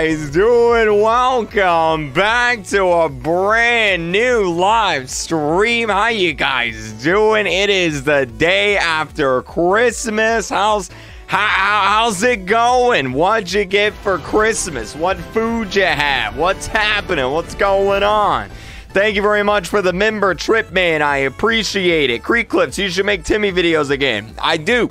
guys doing? Welcome back to a brand new live stream. How you guys doing? It is the day after Christmas. How's how, how's it going? What'd you get for Christmas? What food you have? What's happening? What's going on? Thank you very much for the member trip, man. I appreciate it. Creek Clips, you should make Timmy videos again. I do.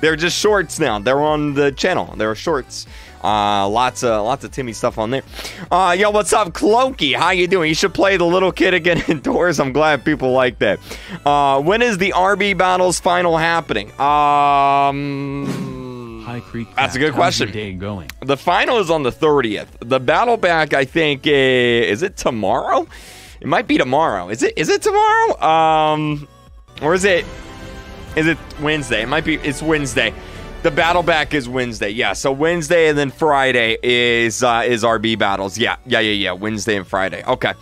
They're just shorts now. They're on the channel. They're shorts. Uh, lots of lots of Timmy stuff on there. Uh, yo, what's up, Clokey? How you doing? You should play the little kid again indoors. I'm glad people like that. Uh, when is the RB battles final happening? Um, High Kreek. That's a good question. Day going? the final is on the 30th. The battle back, I think, uh, is it tomorrow? It might be tomorrow. Is it? Is it tomorrow? Um, or is it? Is it Wednesday? It might be. It's Wednesday. The battle back is Wednesday. Yeah. So Wednesday and then Friday is uh, is RB battles. Yeah. Yeah. Yeah. Yeah. Wednesday and Friday. Okay.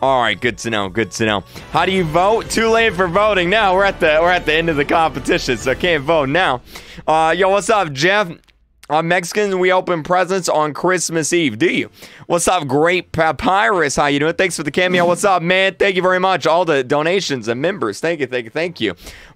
All right. Good to know. Good to know. How do you vote? Too late for voting. Now we're at the we're at the end of the competition, so I can't vote now. Uh, yo, what's up, Jeff? On Mexicans, we open presents on Christmas Eve. Do you? What's up, Great Papyrus? How you doing? Thanks for the cameo. What's up, man? Thank you very much. All the donations and members. Thank you, thank you, thank you.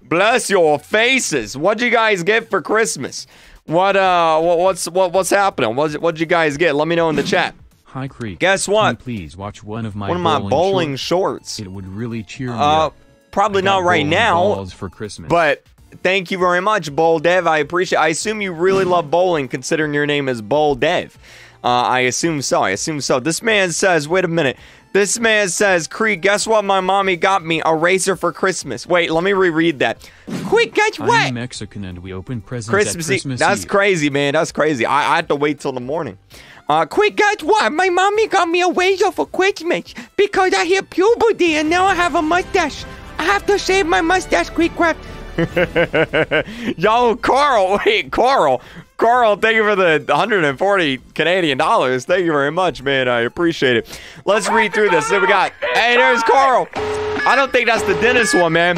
Bless your faces. What'd you guys get for Christmas? What uh, what, what's what what's happening? What's, what'd you guys get? Let me know in the chat. High Kreek. Guess what? please watch one of my One of my bowling bowling shorts? shorts. It would really cheer me Uh, up. probably not right now. for Christmas. But thank you very much, Bowl Dev. I appreciate. I assume you really love bowling, considering your name is Bowl Dev. Uh, I assume so. I assume so. This man says, "Wait a minute." This man says, "Kreek, guess what? My mommy got me a razor for Christmas." Wait, let me reread that. Quick, guess what? I'm Mexican and we open presents Christmas, at Christmas. That's Eve. crazy, man. That's crazy. I, I had to wait till the morning. Uh, quick, guys, what? My mommy got me a razor for Christmas because I hit puberty and now I have a mustache. I have to shave my mustache, quick, quick. Yo, Carl, wait, Carl. Carl, thank you for the 140 Canadian dollars. Thank you very much, man. I appreciate it. Let's read through this. There we got. Hey, there's Carl. I don't think that's the dentist one, man.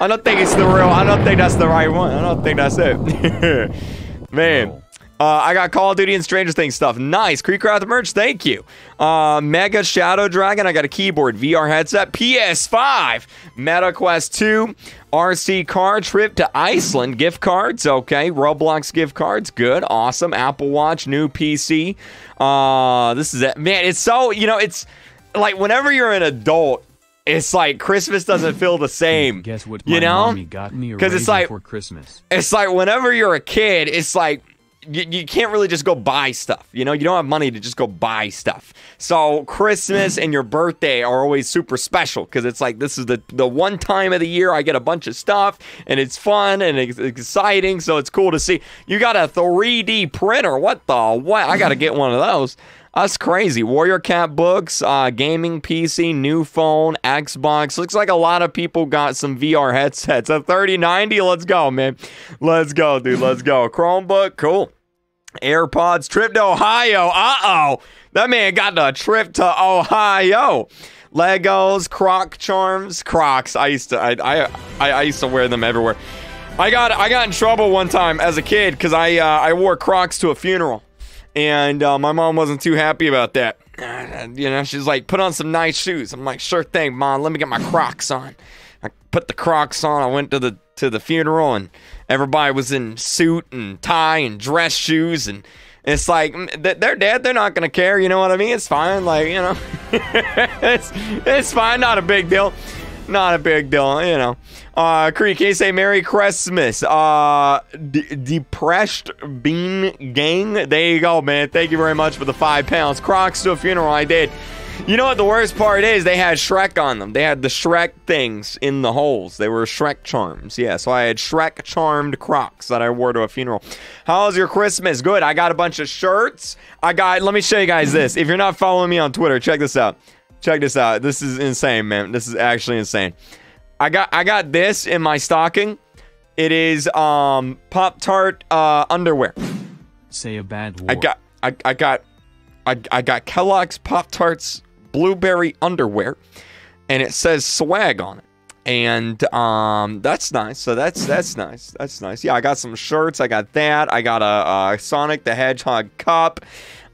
I don't think it's the real. I don't think that's the right one. I don't think that's it. Man. Uh, I got Call of Duty and Stranger Things stuff. Nice. KreekCraft merch. Thank you. Uh, Mega Shadow Dragon. I got a keyboard, VR headset, PS5, Meta Quest 2, RC car trip to Iceland, gift cards. Okay. Roblox gift cards. Good. Awesome. Apple Watch, new PC. Uh, this is it. Man, it's so, you know, it's like whenever you're an adult, it's like Christmas doesn't feel the same. Guess what? You know? mommy got me a 'Cause it's like- for Christmas. it's like whenever you're a kid, it's like you, you can't really just go buy stuff. You know, you don't have money to just go buy stuff. So Christmas and your birthday are always super special because it's like this is the the one time of the year I get a bunch of stuff and it's fun and it's exciting. So it's cool to see. You got a 3D printer. What the what? I got to get one of those. That's crazy. Warrior Cat books, uh, gaming PC, new phone, Xbox. Looks like a lot of people got some VR headsets. A 3090, let's go, man. Let's go, dude. Let's go. Chromebook, cool. AirPods, trip to Ohio. Uh oh. That man got a trip to Ohio. Legos, Croc charms, Crocs. I used to, I, I, I, used to wear them everywhere. I got, I got in trouble one time as a kid because I, uh, I wore Crocs to a funeral and uh, my mom wasn't too happy about that. You know, she's like, "Put on some nice shoes." I'm like, "Sure thing, mom. Let me get my Crocs on." I put the Crocs on. I went to the to the funeral, and everybody was in suit and tie and dress shoes, and it's like mm, they're dead. They're not gonna care. You know what I mean? It's fine. Like you know, it's it's fine. Not a big deal. Not a big deal. You know. Uh, can you say Merry Christmas? Uh, D- Depressed Bean Gang. There you go, man. Thank you very much for the five pounds. Crocs to a funeral. I did. You know what the worst part is? They had Shrek on them. They had the Shrek things in the holes. They were Shrek charms. Yeah, so I had Shrek charmed Crocs that I wore to a funeral. How's your Christmas? Good. I got a bunch of shirts. I got. Let me show you guys this. If you're not following me on Twitter, check this out. Check this out. This is insane, man. This is actually insane. I got I got this in my stocking. It is um Pop Tart uh, underwear. Say a bad word. I got I, I got I, I got Kellogg's Pop Tarts blueberry underwear, and it says swag on it. and um, that's nice. So that's that's nice. That's nice. Yeah, I got some shirts. I got that. I got a, a Sonic the Hedgehog cup.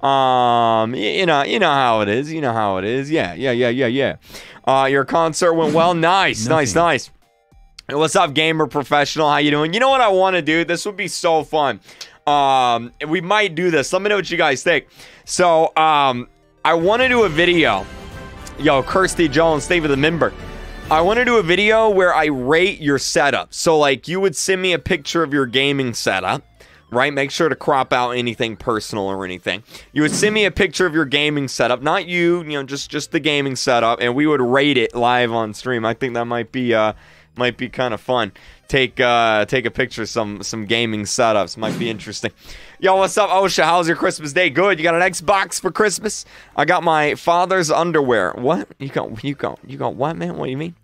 Um, you know, you know how it is. You know how it is. Yeah, yeah, yeah, yeah, yeah. Uh, your concert went well. Nice, nice, nice. What's up, gamer professional? How you doing? You know what I want to do? This would be so fun. Um, we might do this. Let me know what you guys think. So, um, I want to do a video. Yo, Kirsty Jones, stay with the member. I want to do a video where I rate your setup. So, like, you would send me a picture of your gaming setup, right? Make sure to crop out anything personal or anything. You would send me a picture of your gaming setup, not you, you know, just just the gaming setup, and we would rate it live on stream. I think that might be uh might be kind of fun. Take uh take a picture of some some gaming setups. Might be interesting. Yo, what's up, Osha? How's your Christmas day? Good. You got an Xbox for Christmas? I got my father's underwear. What? You got you got you got what, man? What do you mean?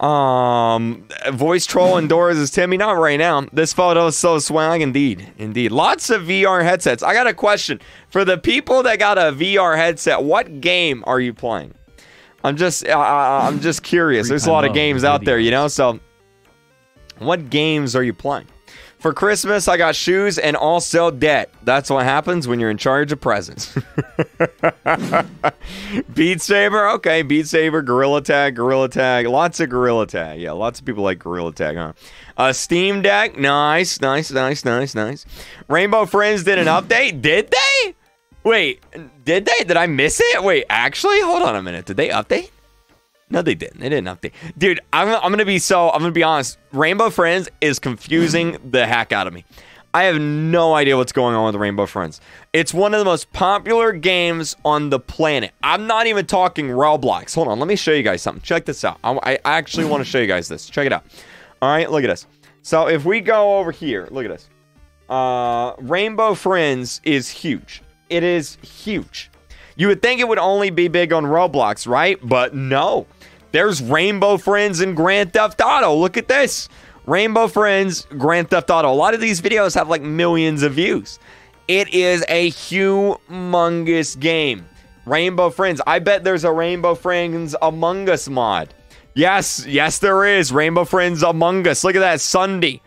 Um, voice troll indoors is Timmy. Not right now. This photo is so swag, indeed, indeed. Lots of VR headsets. I got a question for the people that got a VR headset. What game are you playing? I'm just, uh, I'm just curious. There's a lot of games out there, you know. So, what games are you playing? For Christmas, I got shoes and also debt. That's what happens when you're in charge of presents. Beat Saber, okay. Beat Saber, Gorilla Tag, Gorilla Tag. Lots of Gorilla Tag. Yeah, lots of people like Gorilla Tag, huh? Uh, Steam Deck, nice, nice, nice, nice, nice. Rainbow Friends did an update. Did they? Wait, did they? Did I miss it? Wait, actually, hold on a minute. Did they update? No, they didn't. They didn't update. Dude, I'm, I'm gonna be so. I'm gonna be honest. Rainbow Friends is confusing the heck out of me. I have no idea what's going on with Rainbow Friends. It's one of the most popular games on the planet. I'm not even talking Roblox. Hold on, let me show you guys something. Check this out. I, I actually want to show you guys this. Check it out. All right, look at this. So if we go over here, look at this. Uh, Rainbow Friends is huge. It is huge. You would think it would only be big on Roblox, right? But no. There's Rainbow Friends and Grand Theft Auto. Look at this. Rainbow Friends, Grand Theft Auto. A lot of these videos have like millions of views. It is a humongous game. Rainbow Friends. I bet there's a Rainbow Friends Among Us mod. Yes, yes, there is. Rainbow Friends Among Us. Look at that Sunday.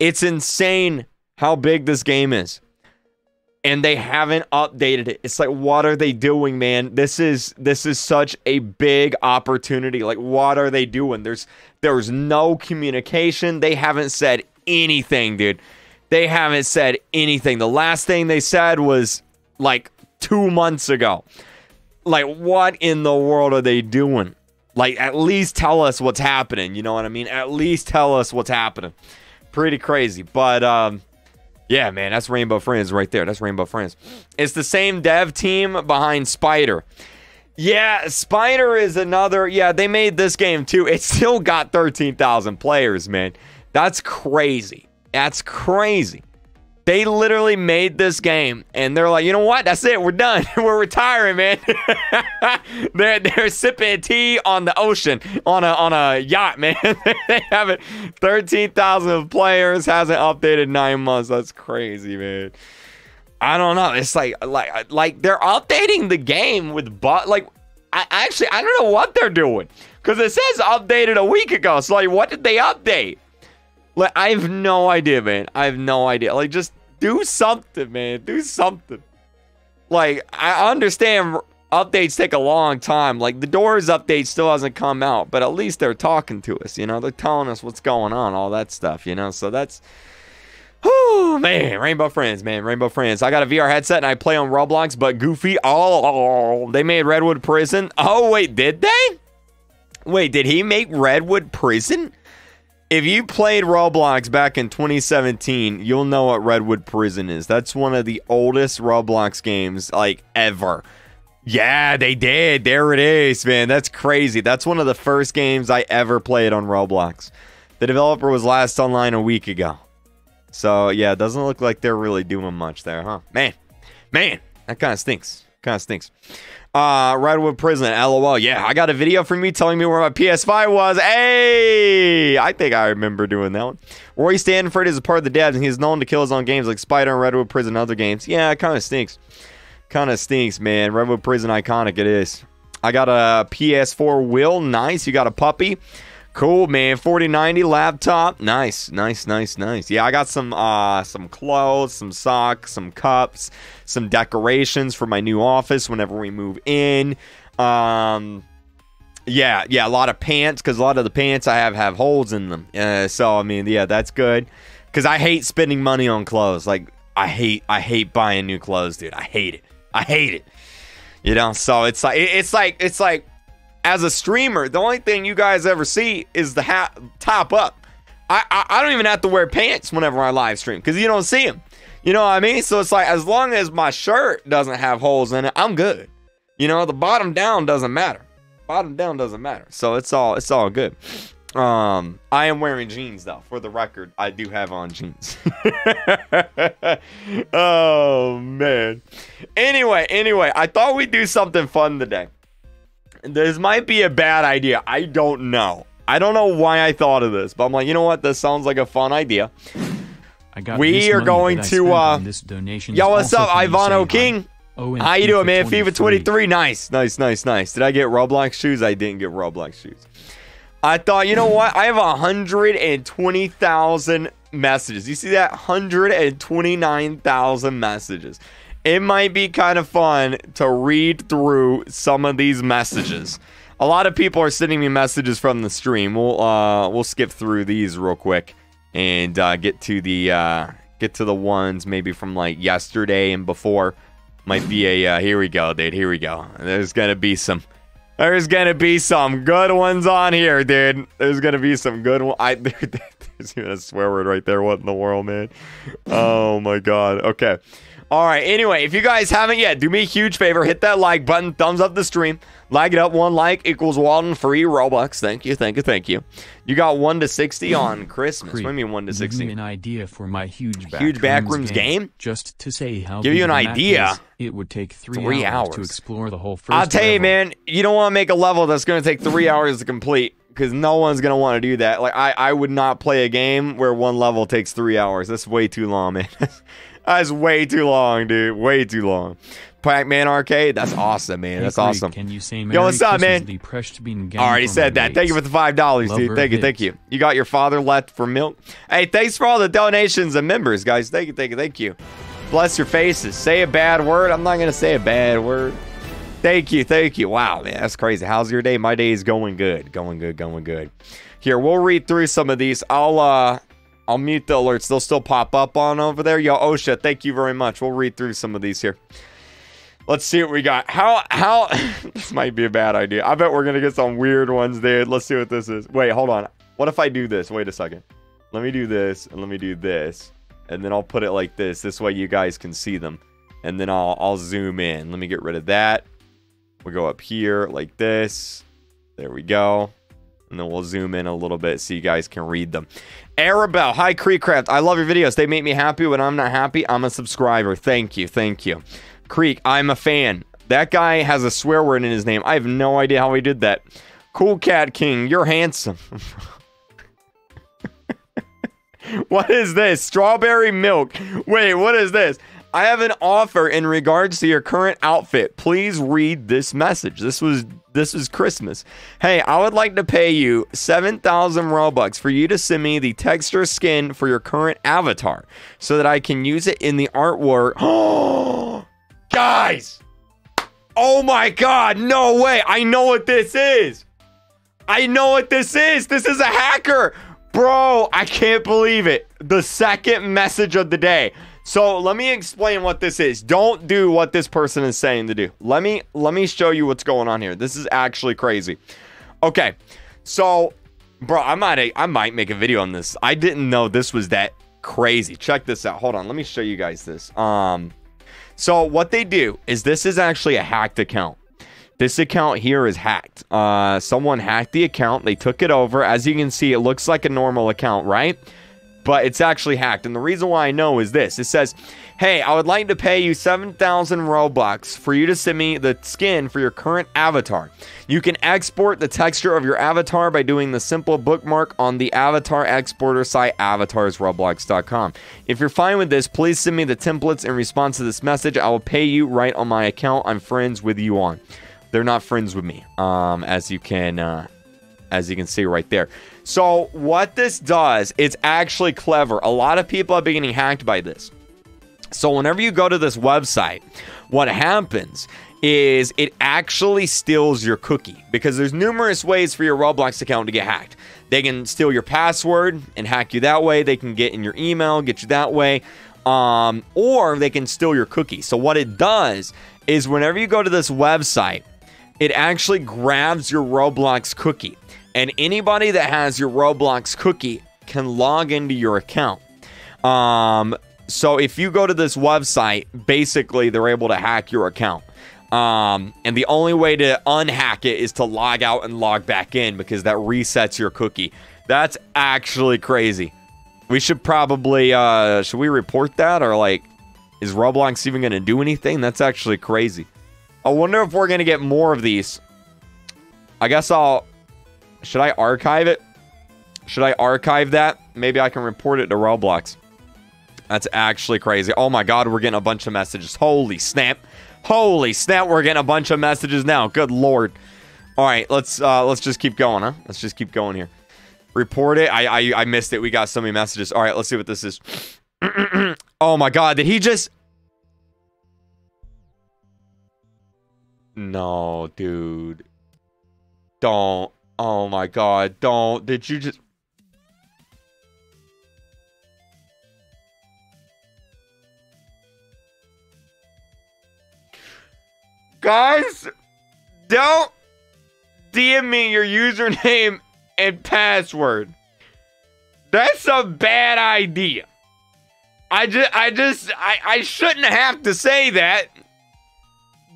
It's insane how big this game is and they haven't updated it. It's like what are they doing, man? This is this is such a big opportunity. Like what are they doing? There's there's no communication. They haven't said anything, dude. They haven't said anything. The last thing they said was like 2 months ago. Like what in the world are they doing? Like at least tell us what's happening, you know what I mean? At least tell us what's happening. Pretty crazy. But um yeah, man, that's Rainbow Friends right there. That's Rainbow Friends. It's the same dev team behind Spider. Yeah, Spider is another. Yeah, they made this game too. It still got 13,000 players, man. That's crazy. That's crazy. They literally made this game and they're like, you know what? That's it. We're done. We're retiring, man. they're they're sipping tea on the ocean on a on a yacht, man. they have it. Thirteen thousand players hasn't updated nine months. That's crazy, man. I don't know. It's like like like they're updating the game with but like I actually I don't know what they're doing because it says updated a week ago. So like, what did they update? Like, I have no idea, man. I have no idea. Like, just do something, man. Do something. Like, I understand updates take a long time. Like, the Doors update still hasn't come out, but at least they're talking to us, you know? They're telling us what's going on, all that stuff, you know? So that's. Oh man, Rainbow Friends, man, Rainbow Friends. I got a VR headset and I play on Roblox, but Goofy, oh, they made Redwood Prison. Oh, wait, did they? Wait, did he make Redwood Prison? If you played Roblox back in 2017, you'll know what Redwood Prison is. That's one of the oldest Roblox games like ever. Yeah, they did. There it is, man. That's crazy. That's one of the first games I ever played on Roblox. The developer was last online a week ago. So, yeah, it doesn't look like they're really doing much there, huh? Man, man, that kind of stinks. Kind of stinks. Uh, Redwood Prison, lol. Yeah, I got a video from me telling me where my PS5 was. Hey, I think I remember doing that one. Roy Stanford is a part of the devs, and he's known to kill his own games like Spider and Redwood Prison and other games. Yeah, it kind of stinks. Kind of stinks, man. Redwood Prison iconic it is. I got a PS4 Will. Nice. You got a puppy. Cool, man. 4090 laptop. Nice, nice, nice, nice. Yeah, I got some uh some clothes, some socks, some cups, some decorations for my new office whenever we move in. Um yeah, yeah, a lot of pants cuz a lot of the pants I have have holes in them. Uh, so I mean, yeah, that's good cuz I hate spending money on clothes. Like I hate I hate buying new clothes, dude. I hate it. I hate it. You know, so it's like it's like it's like as a streamer, the only thing you guys ever see is the hat top up. I, I, I don't even have to wear pants whenever I live stream because you don't see them. You know what I mean? So it's like as long as my shirt doesn't have holes in it, I'm good. You know, the bottom down doesn't matter. Bottom down doesn't matter. So it's all it's all good. Um, I am wearing jeans though. For the record, I do have on jeans. oh man. Anyway, anyway, I thought we'd do something fun today. This might be a bad idea. I don't know. I don't know why I thought of this, but I'm like, you know what? This sounds like a fun idea. I got We are going to, uh, this donation Yo, what's up, Ivano. King? Oh, How you doing, man? FIFA FIFA 23. Nice, nice, nice, nice. Did I get Roblox shoes? I didn't get Roblox shoes. I thought, you know what? I have 120,000 messages. You see that? 129,000 messages. It might be kind of fun to read through some of these messages. A lot of people are sending me messages from the stream. We'll uh we'll skip through these real quick and uh, get to the uh, get to the ones maybe from like yesterday and before. Might be a uh, here we go, dude. Here we go. There's gonna be some. There's gonna be some good ones on here, dude. There's gonna be some good one. I there's even a swear word right there. What in the world, man? Oh my god. Okay. All right. Anyway, if you guys haven't yet, do me a huge favor. Hit that like button. Thumbs up the stream. Like it up. One like equals Walden free Robux. Thank you. Thank you. Thank you. You got one to sixty on Christmas. What do you mean one to Give me sixty? an idea for my huge backrooms Huge backrooms game? Just to say how Give you an idea? is, it would take three, Three hours, to explore the whole 1st I'll tell you, man. You don't want to make a level that's going to take three hours to complete because no one's going to want to do that. Like I, I would not play a game where one level takes three hours. That's way too long, man. that's way too long, dude. Way too long. Pac-Man Arcade. That's awesome, man. Hey, That's awesome. Can you say Yo, what's up, man? The Bean Already said that. Thank you for the five dollars, dude. Thank you, thank you. You got your father left for milk. Hey, thanks for all the donations and members, guys. Thank you, thank you, thank you. Bless your faces. Say a bad word. I'm not gonna say a bad word. Thank you, thank you. Wow, man, that's crazy. How's your day? My day is going good, going good, going good. Here, we'll read through some of these. I'll uh, I'll mute the alerts. They'll still pop up on over there. Yo, Osha, thank you very much. We'll read through some of these here. Let's see what we got. How how this might be a bad idea. I bet we're gonna get some weird ones, dude. Let's see what this is. Wait, hold on. What if I do this? Wait a second. Let me do this and let me do this. And then I'll put it like this. This way you guys can see them. And then I'll I'll zoom in. Let me get rid of that. We'll go up here like this. There we go. And then we'll zoom in a little bit so you guys can read them. Arabelle, hi KreekCraft. I love your videos. They make me happy. When I'm not happy, I'm a subscriber. Thank you. Thank you. Kreek, I'm a fan. That guy has a swear word in his name. I have no idea how he did that. Cool Cat King, you're handsome. what is this? Strawberry milk. Wait, what is this? I have an offer in regards to your current outfit. Please read this message. This was this is Christmas. Hey, I would like to pay you 7,000 Robux for you to send me the texture skin for your current avatar so that I can use it in the artwork. Oh, guys. Oh my god, no way. I know what this is. I know what this is. This is a hacker. Bro, I can't believe it. The second message of the day. So let me explain what this is. Don't do what this person is saying to do. Let me let me show you what's going on here. This is actually crazy. Okay. So, bro, I might I might make a video on this. I didn't know this was that crazy. Check this out. Hold on. Let me show you guys this. Um so what they do is this is actually a hacked account. This account here is hacked. Uh, someone hacked the account. They took it over. As you can see, it looks like a normal account, right? But it's actually hacked. And the reason why I know is this. It says, hey, I would like to pay you 7,000 Robux for you to send me the skin for your current avatar. You can export the texture of your avatar by doing the simple bookmark on the avatar exporter site, avatarsroblox.com. If you're fine with this, please send me the templates in response to this message. I will pay you right on my account I'm friends with you on. They're not friends with me, um, as you can uh, as you can see right there. So what this does, it's actually clever. A lot of people are getting hacked by this. So whenever you go to this website, what happens is it actually steals your cookie because there's numerous ways for your Roblox account to get hacked. They can steal your password and hack you that way. They can get in your email, get you that way. Um, or they can steal your cookie. So what it does is whenever you go to this website, it actually grabs your Roblox cookie. And anybody that has your Roblox cookie can log into your account. Um, so if you go to this website, basically they're able to hack your account. Um, and the only way to unhack it is to log out and log back in because that resets your cookie. That's actually crazy. We should probably uh should we report that or like is Roblox even going to do anything? That's actually crazy. I wonder if we're going to get more of these. I guess I'll should I archive it? Should I archive that? Maybe I can report it to Roblox. That's actually crazy. Oh my god, we're getting a bunch of messages. Holy snap. Holy snap, we're getting a bunch of messages now. Good lord. All right, let's uh let's just keep going, huh? Let's just keep going here. Report it. I I I missed it. We got so many messages. All right, let's see what this is. oh my god, did he just No, dude. Don't. Oh my god, don't. Did you just Guys, don't DM me your username and password. That's a bad idea. I just I just I, I shouldn't have to say that.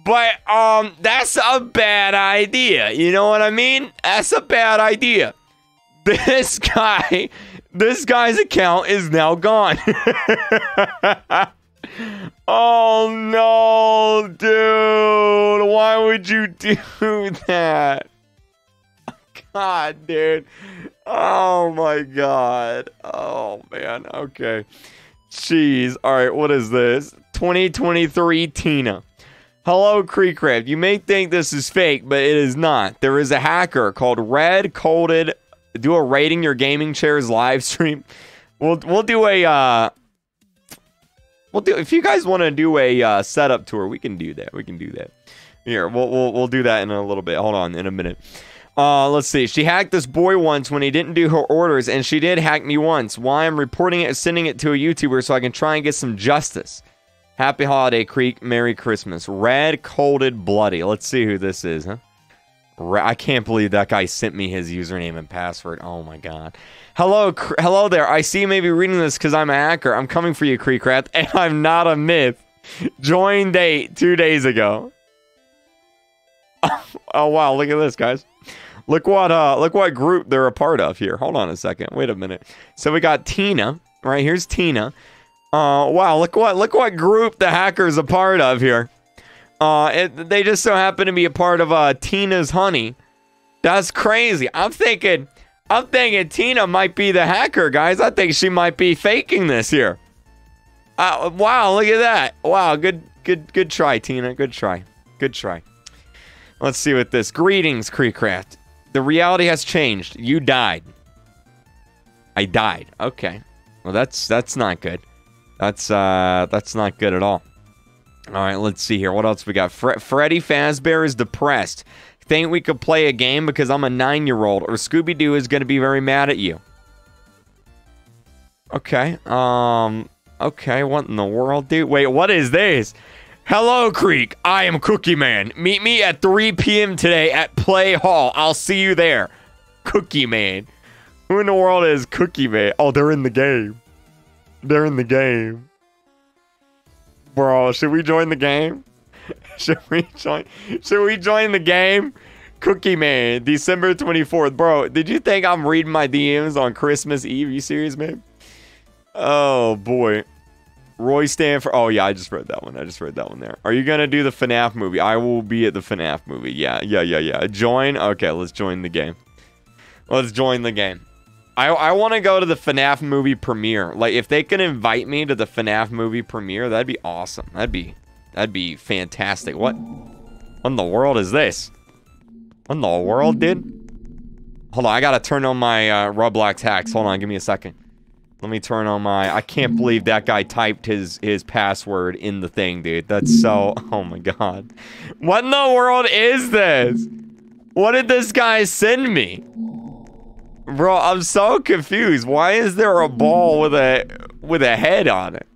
But um that's a bad idea. You know what I mean? That's a bad idea. This guy this guy's account is now gone. oh no, dude. Why would you do that? God, dude. Oh my god. Oh man. Okay. Jeez. All right. What is this? 2023 Tina. Hello, KreekCraft. You may think this is fake, but it is not. There is a hacker called Red Colded. Do a rating your gaming chairs live stream. We'll we'll do a uh we'll do if you guys want to do a uh, setup tour, we can do that. We can do that. Here, we'll we'll we'll do that in a little bit. Hold on, in a minute. Uh, let's see. She hacked this boy once when he didn't do her orders, and she did hack me once. Why I'm reporting it, sending it to a YouTuber so I can try and get some justice. Happy Holiday Kreek, Merry Christmas. Red Colded Bloody. Let's see who this is, huh? I can't believe that guy sent me his username and password. Oh my god. Hello, hello there. I see you may be reading this because I'm a hacker. I'm coming for you, Creekrat, and I'm not a myth. Join date two days ago. oh wow, look at this, guys. Look what uh look what group they're a part of here. Hold on a second. Wait a minute. So we got Tina, right? Here's Tina. Uh wow, look what look what group the hacker's a part of here. Uh it, they just so happen to be a part of uh Tina's Honey. That's crazy. I'm thinking I'm thinking Tina might be the hacker, guys. I think she might be faking this here. Uh, wow, look at that. Wow, good good good try, Tina. Good try. Good try. Let's see what this. Greetings, KreekCraft. The reality has changed. You died. I died. Okay. Well, that's that's not good. That's uh that's not good at all. All right, let's see here. What else we got? Fre- Freddy Fazbear is depressed. Think we could play a game because I'm a nine-year-old, or Scooby Doo is going to be very mad at you. Okay. Um. Okay. What in the world, dude? Wait. What is this? Hello, Kreek. I am Cookie Man. Meet me at 3 p.m. today at Play Hall. I'll see you there. Cookie Man. Who in the world is Cookie Man? Oh, they're in the game. In the game. Bro, should we join the game? should we join? Should we join the game? Cookie Man, December 24th. Bro, did you think I'm reading my DMs on Christmas Eve? you serious, man? Oh, boy. Roy Stanford. Oh yeah, I just read that one. I just read that one there. Are you gonna do the FNAF movie? I will be at the FNAF movie. Yeah, yeah, yeah, yeah. Join. Okay, let's join the game. Let's join the game. I I want to go to the FNAF movie premiere. Like if they can invite me to the FNAF movie premiere, that'd be awesome. That'd be that'd be fantastic. What? What in the world is this? What in the world, dude? Hold on, I gotta turn on my uh, Roblox hacks. Hold on, give me a second. Let me turn on my. I can't believe that guy typed his his password in the thing, dude. That's so. Oh my god. What in the world is this? What did this guy send me? Bro, I'm so confused. Why is there a ball with a with a head on it?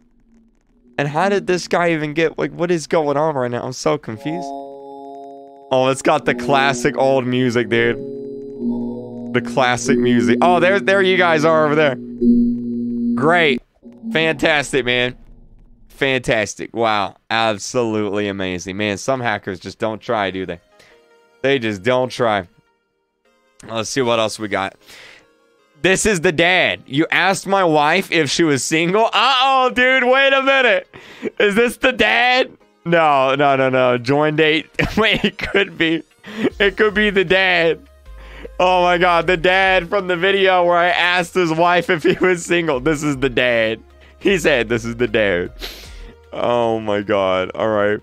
And how did this guy even get like what is going on right now? I'm so confused. Oh, it's got the classic old music, dude. The classic music. Oh, there there you guys are over there. Great. Fantastic, man. Fantastic. Wow. Absolutely amazing. Man, some hackers just don't try, do they? They just don't try. Let's see what else we got. This is the dad. You asked my wife if she was single. Uh-oh, dude, wait a minute. Is this the dad? No, no, no, no. Join date. wait, it could be. It could be the dad. Oh my god, the dad from the video where I asked his wife if he was single. This is the dad. He said this is the dad. Oh my god. All right.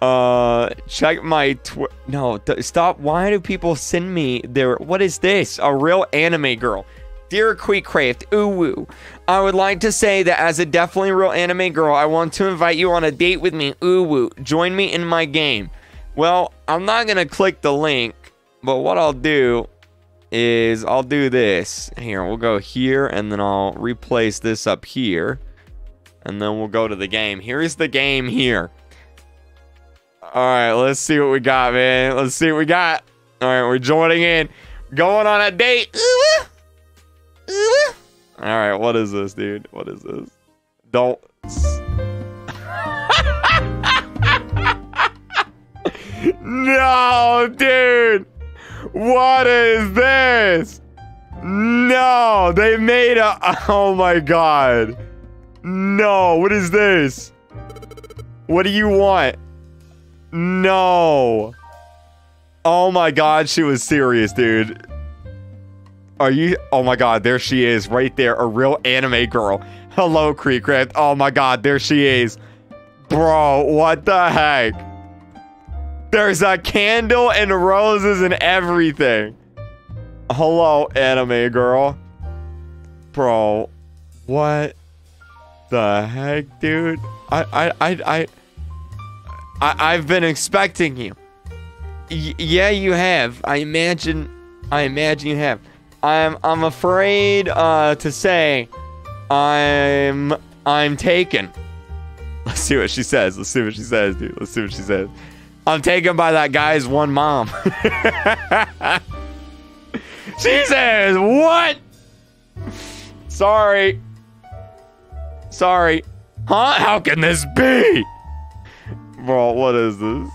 Uh, check my tw- no. Th- stop. Why do people send me their? What is this? A real anime girl. Dear Queecraft, ooh woo. I would like to say that as a definitely real anime girl, I want to invite you on a date with me. Ooh woo. Join me in my game. Well, I'm not gonna click the link, but what I'll do is I'll do this. Here, we'll go here and then I'll replace this up here. And then we'll go to the game. Here's the game here. All right, let's see what we got, man. Let's see what we got. All right, we're joining in. Going on a date. All right, what is this, dude? What is this? Don't. no, dude. What is this? No, they made a. Oh my god. No, what is this? What do you want? No. Oh my god, she was serious, dude. Are you? Oh my god, there she is, right there. A real anime girl. Hello, KreekCraft. Oh my god, there she is. Bro, what the heck? There's a candle and roses and everything. Hello, anime girl. Bro, what the heck, dude? I, I, I, I, I I've been expecting you. Y- yeah, you have. I imagine. I imagine you have. I'm. I'm afraid uh, to say. I'm. I'm taken. Let's see what she says. Let's see what she says, dude. Let's see what she says. I'm taken by that guy's one mom. she says, What? Sorry. Sorry. Huh? How can this be? Bro, what is this?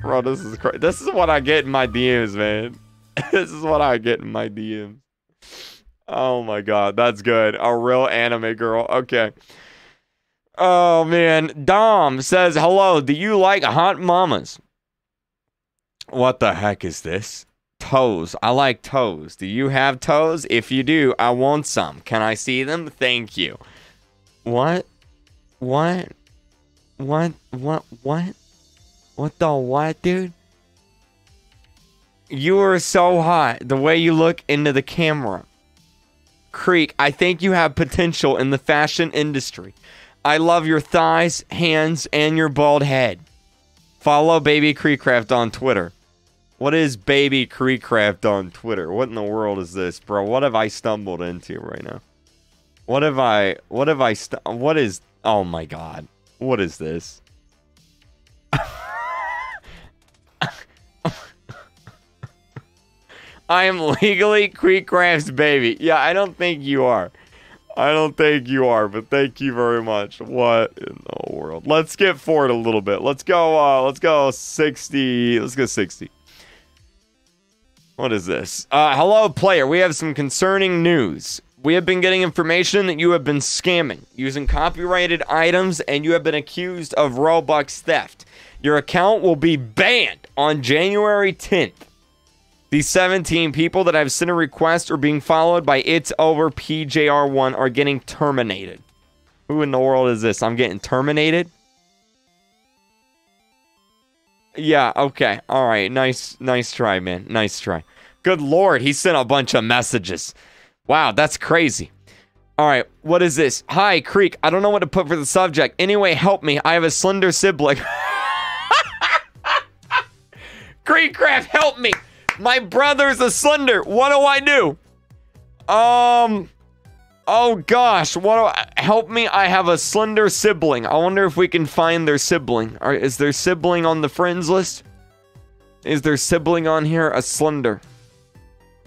Bro, this is crazy. This is what I get in my DMs, man. this is what I get in my DMs. Oh my god, that's good. A real anime girl. Okay. Oh man, Dom says hello. Do you like hot mamas? What the heck is this? Toes. I like toes. Do you have toes? If you do, I want some. Can I see them? Thank you. What? What? What? What? What? What the what, dude? You are so hot. The way you look into the camera. Creek, I think you have potential in the fashion industry. I love your thighs, hands, and your bald head. Follow Baby KreekCraft on Twitter. What is Baby KreekCraft on Twitter? What in the world is this, bro? What have I stumbled into right now? What have I? What have I? St- what is? Oh my god! What is this? I am legally KreekCraft's baby. Yeah, I don't think you are. I don't think you are, but thank you very much. What in the world? Let's get forward a little bit. Let's go, uh, let's go 60. Let's go 60. What is this? Uh, hello, player. We have some concerning news. We have been getting information that you have been scamming using copyrighted items and you have been accused of Robux theft. Your account will be banned on January 10th. The 17 people that have sent a request or being followed by It's Over PJR1 are getting terminated. Who in the world is this? I'm getting terminated? Yeah, okay. All right. Nice nice try, man. Nice try. Good lord, he sent a bunch of messages. Wow, that's crazy. All right, what is this? Hi, Kreek. I don't know what to put for the subject. Anyway, help me. I have a slender sibling. KreekCraft, help me. My brother's a slender. What do I do? Um. Oh gosh, what do I, help me? I have a slender sibling. I wonder if we can find their sibling. Or is their sibling on the friends list? Is their sibling on here a slender?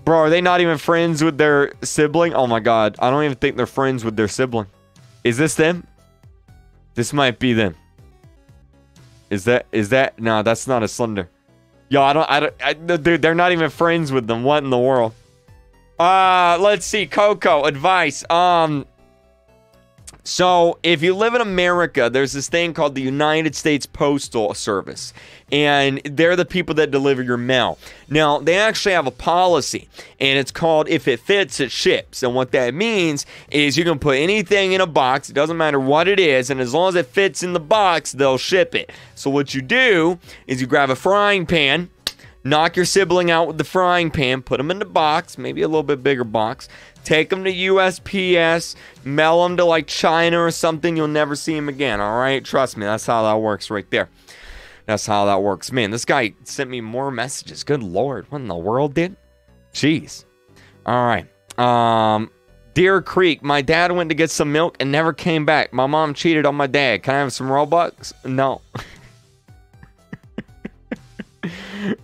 Bro, are they not even friends with their sibling? Oh my god, I don't even think they're friends with their sibling. Is this them? This might be them. Is that is that? No, that's not a slender. Yo, I don't I don't I, dude, they're not even friends with them. What in the world? Uh, let's see. Coco, advice. Um, so if you live in America, there's this thing called the United States Postal Service, and they're the people that deliver your mail. Now, they actually have a policy, and it's called if it fits, it ships. And what that means is you can put anything in a box, it doesn't matter what it is, and as long as it fits in the box, they'll ship it. So what you do is you grab a frying pan, Knock your sibling out with the frying pan, put them in the box, maybe a little bit bigger box. Take them to USPS, mail them to like China or something. You'll never see them again, all right? Trust me, that's how that works right there. That's how that works. Man, this guy sent me more messages. Good lord, what in the world, dude? Jeez. All right. Um, Deer Kreek, my dad went to get some milk and never came back. My mom cheated on my dad. Can I have some Robux? No.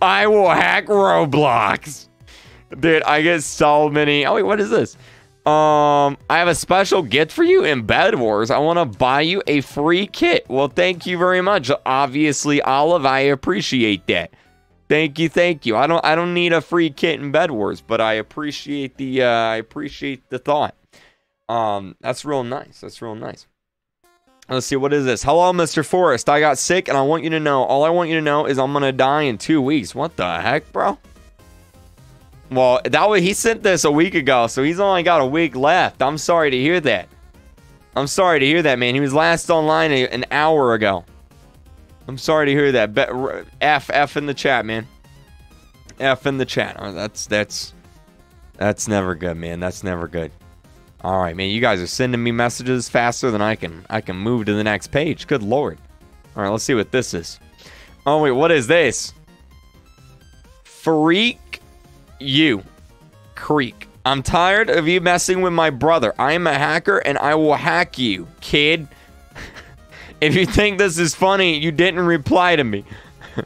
I will hack Roblox. Dude, I get so many. Oh, wait, what is this? Um, I have a special gift for you in Bed Wars. I want to buy you a free kit. Well, thank you very much. Obviously, Olive, I appreciate that. Thank you, thank you. I don't I don't need a free kit in Bed Wars, but I appreciate the uh I appreciate the thought. Um, that's real nice. That's real nice. Let's see, what is this? Hello, Mr. Forrest. I got sick and I want you to know. All I want you to know is I'm gonna die in two weeks. What the heck, bro? Well, that way he sent this a week ago, so he's only got a week left. I'm sorry to hear that. I'm sorry to hear that, man. He was last online a, an hour ago. I'm sorry to hear that. Be- F F in the chat, man. F in the chat. Oh, that's that's that's never good, man. That's never good. All right, man. You guys are sending me messages faster than I can I can move to the next page. Good lord. All right, let's see what this is. Oh wait, what is this? Freak you. Kreek. I'm tired of you messing with my brother. I am a hacker and I will hack you, kid. if you think this is funny, you didn't reply to me.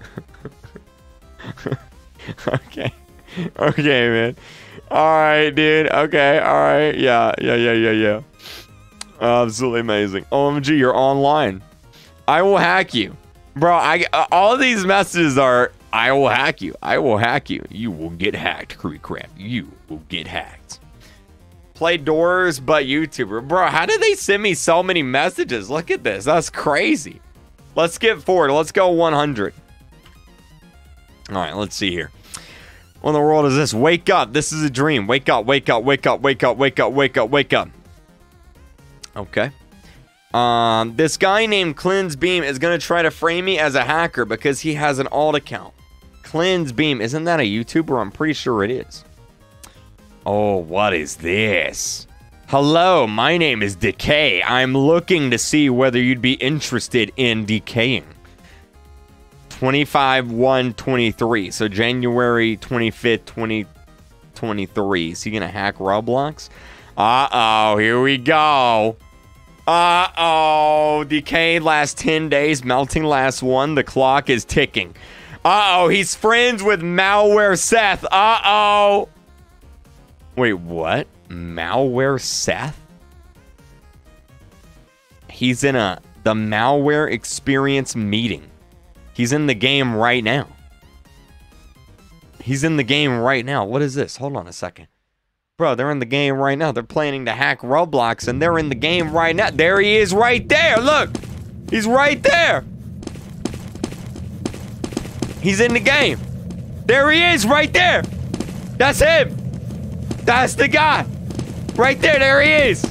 okay. Okay, man. All right, dude. Okay. All right. Yeah. Yeah. Yeah. Yeah. Yeah. Absolutely amazing. OMG, you're online. I will hack you, bro. I uh, all these messages are. I will hack you. I will hack you. You will get hacked, Creek Crap. You will get hacked. Play doors, but YouTuber, bro. How did they send me so many messages? Look at this. That's crazy. Let's skip forward. Let's go 100. All right. Let's see here. What in the world is this? Wake up. This is a dream. Wake up, wake up, wake up, wake up, wake up, wake up, wake up. Okay. Um, this guy named Cleanse Beam is going to try to frame me as a hacker because he has an alt account. Cleanse Beam. Isn't that a YouTuber? I'm pretty sure it is. Oh, what is this? Hello, my name is Decay. I'm looking to see whether you'd be interested in decaying. 25 1 23. So January 25th, 2023. Is he going to hack Roblox? Uh oh, here we go. Uh oh, decayed last 10 days, melting last one. The clock is ticking. Uh oh, he's friends with Malware Seth. Uh oh. Wait, what? Malware Seth? He's in a the malware experience meeting. He's in the game right now. He's in the game right now. What is this? Hold on a second. Bro, they're in the game right now. They're planning to hack Roblox and they're in the game right now. There he is right there. Look. He's right there. He's in the game. There he is right there. That's him. That's the guy. Right there. There he is.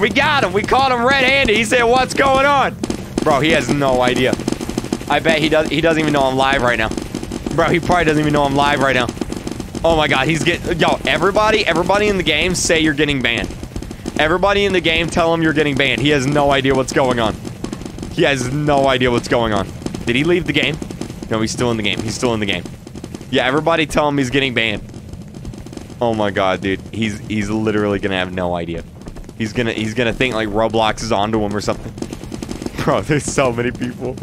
We got him. We caught him red-handed. He said, "What's going on?" Bro, he has no idea. I bet he does he doesn't even know I'm live right now. Bro, he probably doesn't even know I'm live right now. Oh my god, he's getting yo, everybody, everybody in the game say you're getting banned. Everybody in the game tell him you're getting banned. He has no idea what's going on. He has no idea what's going on. Did he leave the game? No, he's still in the game. He's still in the game. Yeah, everybody tell him he's getting banned. Oh my god, dude. He's he's literally gonna have no idea. He's gonna he's gonna think like Roblox is onto him or something. Bro, there's so many people.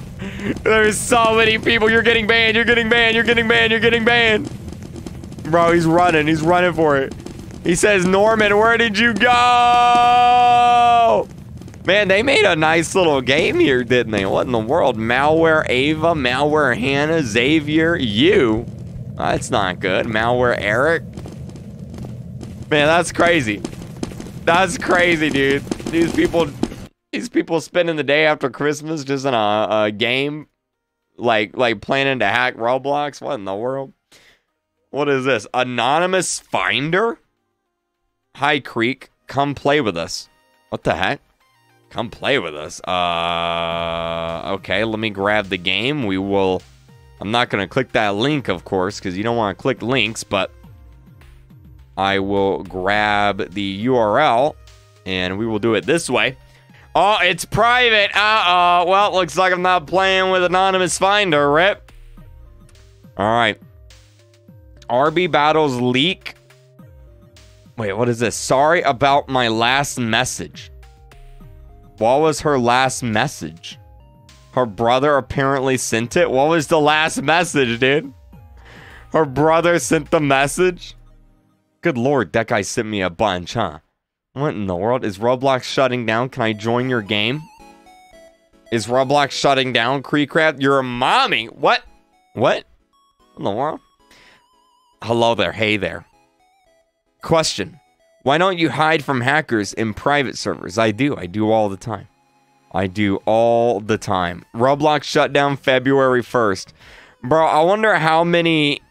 There's so many people. You're getting banned. You're getting banned. You're getting banned. You're getting banned. Bro, he's running. He's running for it. He says, Norman, where did you go? Man, they made a nice little game here, didn't they? What in the world? Malware Ava, Malware Hannah, Xavier, you. That's not good. Malware Eric. Man, that's crazy. That's crazy, dude. These people, these people spending the day after Christmas just in a, a game, like like planning to hack Roblox. What in the world? What is this? Anonymous Finder? Hi Kreek, come play with us. What the heck? Come play with us. Uh, okay, let me grab the game. We will. I'm not gonna click that link, of course, because you don't want to click links, but I will grab the URL and we will do it this way. Oh, it's private. Uh oh. Well, looks like I'm not playing with Anonymous Finder, rip. All right. RB Battles leak. Wait, what is this? Sorry about my last message. What was her last message? Her brother apparently sent it. What was the last message, dude? Her brother sent the message? Good lord, that guy sent me a bunch, huh? What in the world? Is Roblox shutting down? Can I join your game? Is Roblox shutting down, KreekCraft? You're a mommy. What? What? In the world? Hello there. Hey there. Question. Why don't you hide from hackers in private servers? I do. I do all the time. I do all the time. Roblox shut down February 1st. Bro, I wonder how many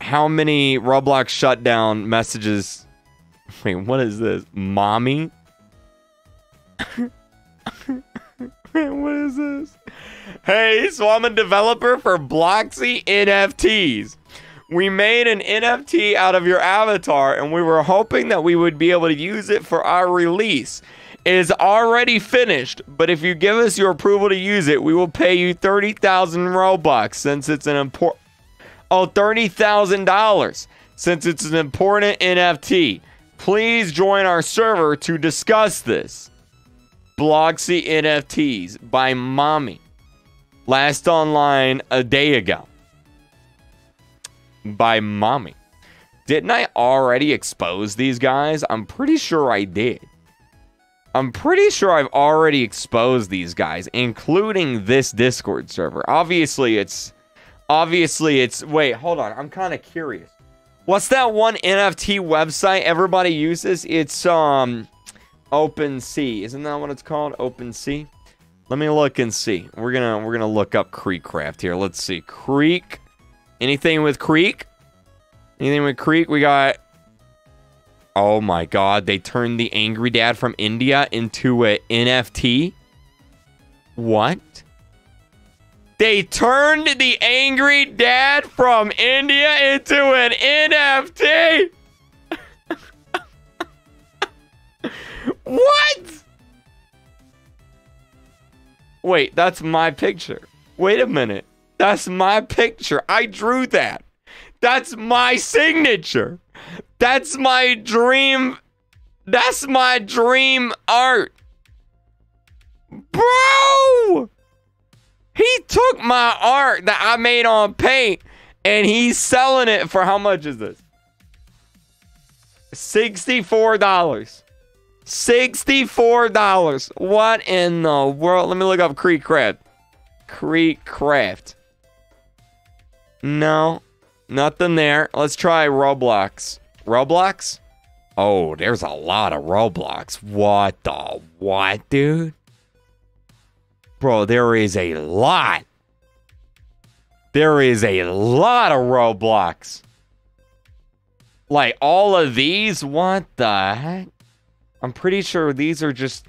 how many Roblox shutdown messages Wait, what is this? Mommy? what is this? Hey, so I'm a developer for Bloxy NFTs. We made an NFT out of your avatar and we were hoping that we would be able to use it for our release. It is already finished, but if you give us your approval to use it, we will pay you 30,000 Robux since it's an important Oh, $30,000 since it's an important NFT. Please join our server to discuss this. Bloxy NFTs by Mommy. Last online a day ago. By Mommy. Didn't I already expose these guys? I'm pretty sure I did. I'm pretty sure I've already exposed these guys, including this Discord server. Obviously, it's obviously it's wait, hold on. I'm kind of curious. What's that one NFT website everybody uses? It's um OpenSea. Isn't that what it's called? OpenSea. Let me look and see. We're gonna we're gonna look up KreekCraft here. Let's see. Kreek. Anything with Kreek? Anything with Kreek? We got. Oh my God! They turned the angry dad from India into a NFT. What? They turned the angry dad from India into an NFT. what? Wait, that's my picture. Wait a minute. That's my picture. I drew that. That's my signature. That's my dream. That's my dream art. Bro! He took my art that I made on paint and he's selling it for how much is this? $64. $64. What in the world? Let me look up KreekCraft. Creek Craft. No, nothing there. Let's try Roblox. Roblox? Oh, there's a lot of Roblox. What the what, dude? Bro, there is a lot. There is a lot of Roblox. Like all of these? What the heck? I'm pretty sure these are just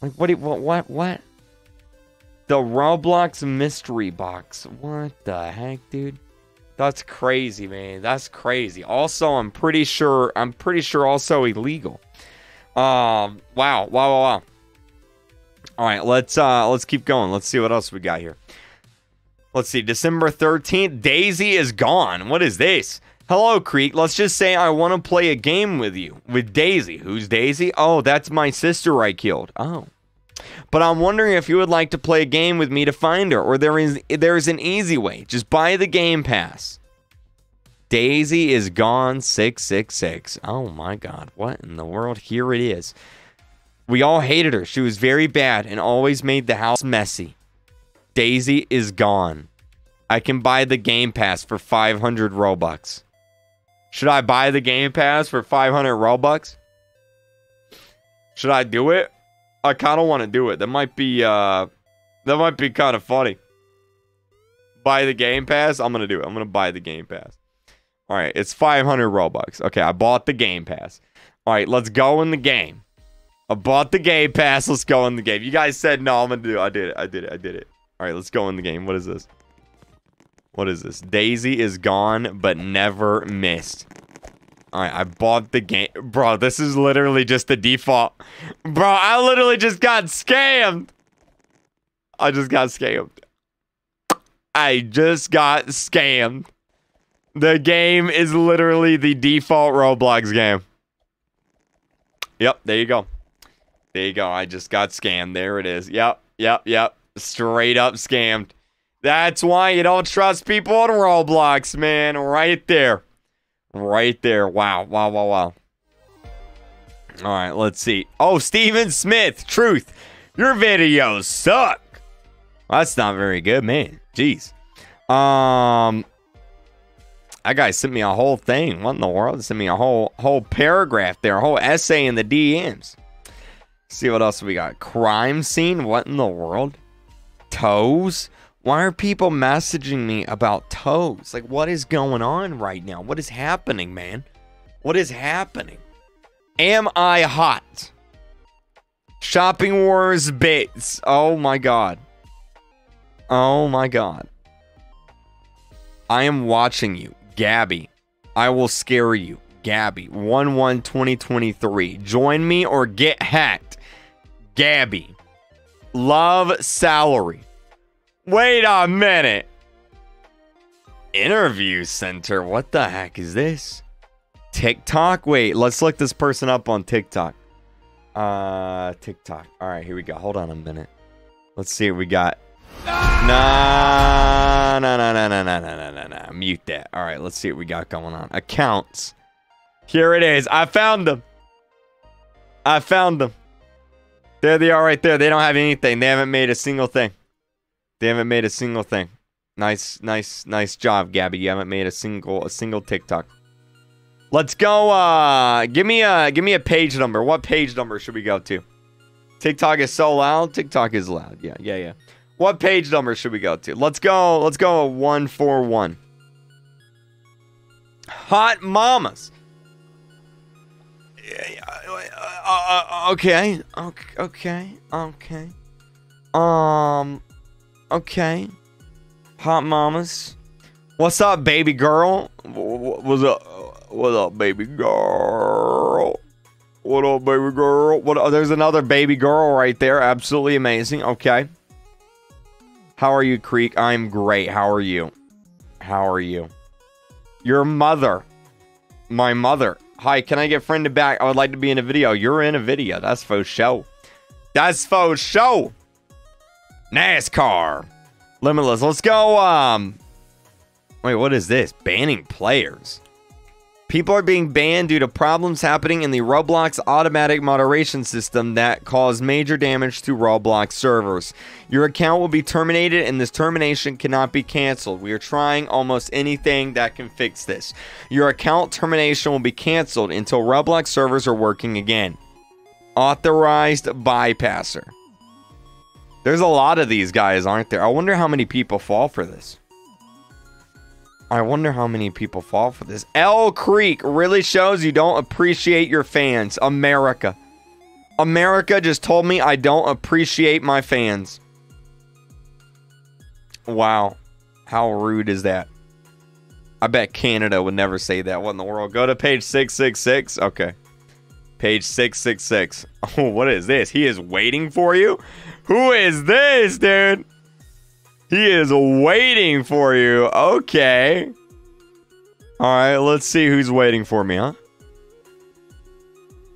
like what what what what? The Roblox mystery box. What the heck, dude? That's crazy, man. That's crazy. Also, I'm pretty sure I'm pretty sure also illegal. Um wow, wow, wow, wow. All right, let's uh let's keep going. Let's see what else we got here. Let's see. December 13th, Daisy is gone. What is this? Hello, Kreek. Let's just say I want to play a game with you. With Daisy. Who's Daisy? Oh, that's my sister I killed. Oh. But I'm wondering if you would like to play a game with me to find her, or there is there's an easy way. Just buy the game pass. Daisy is gone 666. Oh my god. What in the world? Here it is. We all hated her. She was very bad and always made the house messy. Daisy is gone. I can buy the game pass for 500 Robux. Should I buy the game pass for 500 Robux? Should I do it? I kind of want to do it. That might be uh that might be kind of funny. Buy the game pass? I'm going to do it. I'm going to buy the game pass. All right, it's 500 Robux. Okay, I bought the game pass. All right, let's go in the game. I bought the game pass. Let's go in the game. You guys said no, I'm to do it. I did it. I did it. I did it. All right, let's go in the game. What is this? What is this? Daisy is gone but never missed. All right, I bought the game. Bro, this is literally just the default. Bro, I literally just got scammed. I just got scammed. I just got scammed. The game is literally the default Roblox game. Yep, there you go. There you go. I just got scammed. There it is. Yep, yep, yep. Straight up scammed. That's why you don't trust people on Roblox, man. Right there. Right there. Wow, wow, wow, wow. All right, let's see. Oh, Steven Smith. Truth. Your videos suck. That's not very good, man. Jeez. Um, that guy sent me a whole thing. What in the world? Sent me a whole whole paragraph there, a whole essay in the DMs. See what else we got. Crime scene. What in the world? Toes. Why are people messaging me about toes? Like, what is going on right now? What is happening, man? What is happening? Am I hot? Shopping Wars bits. Oh my god. Oh my god. I am watching you, Gabby. I will scare you, Gabby. 1 1 2023. Join me or get hacked, Gabby. Love salary. Wait a minute. Interview center. What the heck is this? TikTok? Wait, let's look this person up on TikTok. Uh, TikTok. All right, here we go. Hold on a minute. Let's see what we got. Nah, nah, nah, nah, nah, nah, nah, nah, nah. Mute that. All right, let's see what we got going on. Accounts. Here it is. I found them. I found them. There they are right there. They don't have anything. They haven't made a single thing. They haven't made a single thing. Nice, nice, nice job, Gabby. You haven't made a single a single TikTok. Let's go. Uh, give me a give me a page number. What page number should we go to? TikTok is so loud. TikTok is loud. Yeah, yeah, yeah. What page number should we go to? Let's go. Let's go. One four one. Hot mamas. Uh, uh, okay. Okay. Okay. Um. Okay. Hot mamas. What's up, baby girl? What's up? What up, baby girl? What up, baby girl? What? Oh, there's another baby girl right there. Absolutely amazing. Okay. How are you, Kreek? I'm great. How are you? How are you? Your mother. My mother. Hi, can I get friended back? I would like to be in a video. You're in a video. That's for show. That's faux show. NASCAR. Limitless. Let's go. Um. Wait, what is this? Banning players. People are being banned due to problems happening in the Roblox automatic moderation system that cause major damage to Roblox servers. Your account will be terminated and this termination cannot be canceled. We are trying almost anything that can fix this. Your account termination will be canceled until Roblox servers are working again. Authorized bypasser. There's a lot of these guys, aren't there? I wonder how many people fall for this. I wonder how many people fall for this. L Kreek really shows you don't appreciate your fans. America. America just told me I don't appreciate my fans. Wow. How rude is that? I bet Canada would never say that. What in the world? Go to page 666. Okay. Page 666. Oh, what is this? He is waiting for you? Who is this, dude? He is waiting for you. Okay. All right, let's see who's waiting for me, huh?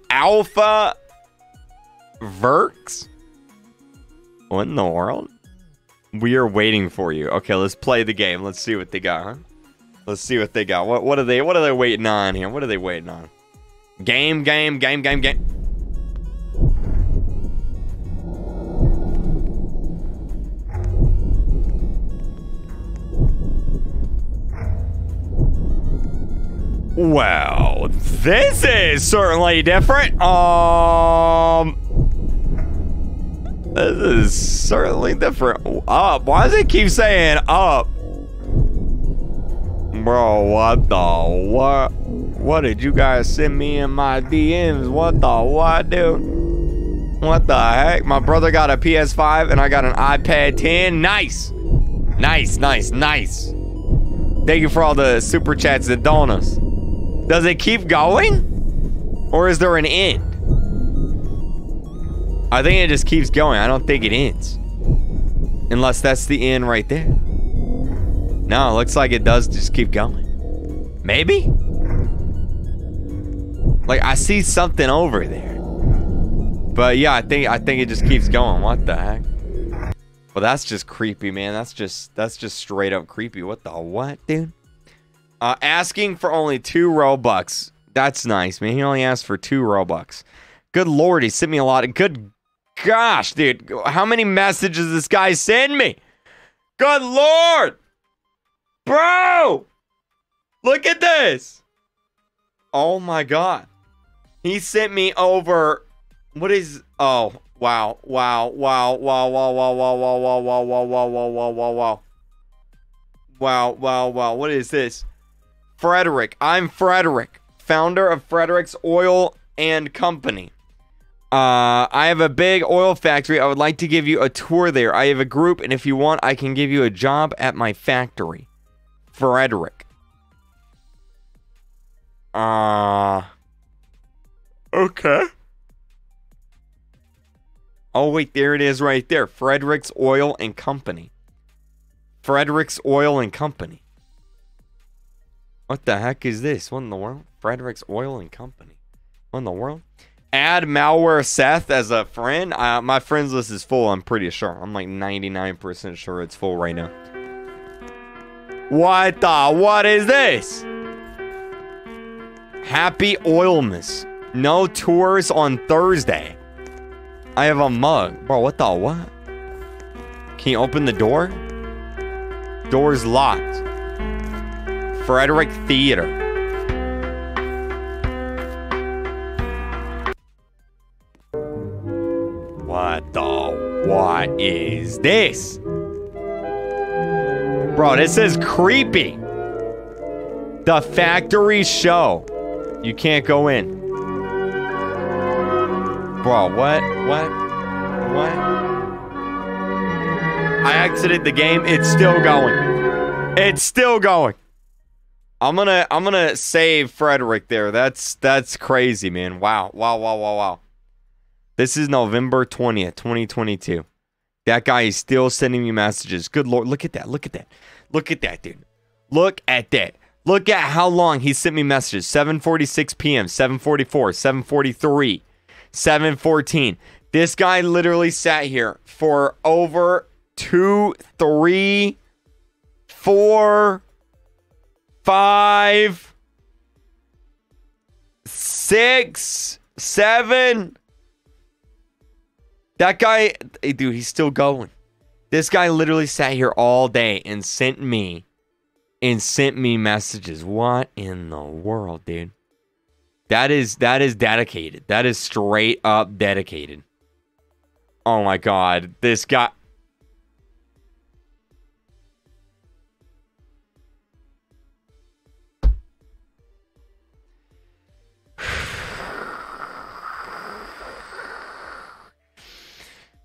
Alpha Verks? What in the world? We are waiting for you. Okay, let's play the game. Let's see what they got, huh? Let's see what they got. What what are they what are they waiting on here? What are they waiting on? Game, game, game, game, game. Well, this is certainly different. Um, this is certainly different. Up. Why does it keep saying up? Bro, what the what? What did you guys send me in my DMs? What the what, dude? What the heck? My brother got a PS5 and I got an iPad 10. Nice. Nice, nice, nice. Thank you for all the super chats and donuts. Does it keep going? Or is there an end? I think it just keeps going. I don't think it ends. Unless that's the end right there. No, it looks like it does just keep going. Maybe? Like I see something over there. But yeah, I think I think it just keeps going. What the heck? Well, that's just creepy, man. That's just that's just straight up creepy. What the what, dude? Uh, asking for only two Robux. That's nice, man. He only asked for two Robux. Good lord, he sent me a lot good gosh, dude. How many messages this guy send me? Good lord! Bro! Look at this! Oh my god. He sent me over what is oh wow wow wow wow wow wow wow wow wow wow wow wow wow wow wow wow wow wow wow what is this Frederick I'm Frederick founder of Frederick's Oil and Company uh, I have a big oil factory. I would like to give you a tour there. I have a group, and if you want, I can give you a job at my factory. Frederick. Uh. Okay. Oh, wait, there it is right there. Frederick's Oil and Company. Frederick's Oil and Company. What the heck is this? What in the world? Frederick's Oil and Company. What in the world? Add malware Seth as a friend. Uh, my friends list is full, I'm pretty sure. I'm like 99% sure it's full right now. What the? What is this? Happy Oilmas. No tours on Thursday. I have a mug. Bro, what the what? Can you open the door? Door's locked. Frederick Theater. What the what is this? Bro, this is creepy. The factory show. You can't go in. Bro, what? What? What? I exited the game. It's still going. It's still going. I'm gonna I'm gonna save Frederick there. That's that's crazy, man. Wow. Wow, wow, wow, wow. This is November 20th, 2022. That guy is still sending me messages. Good lord, look at that. Look at that. Look at that, dude. Look at that. Look at how long he sent me messages. 7:46 p.m., 7:44, 7:43, 7:14. This guy literally sat here for over two, three, four, five, six, seven. That guy, dude, he's still going. This guy literally sat here all day and sent me and sent me messages. What in the world, dude? That is that is dedicated. That is straight up dedicated. Oh my god, this guy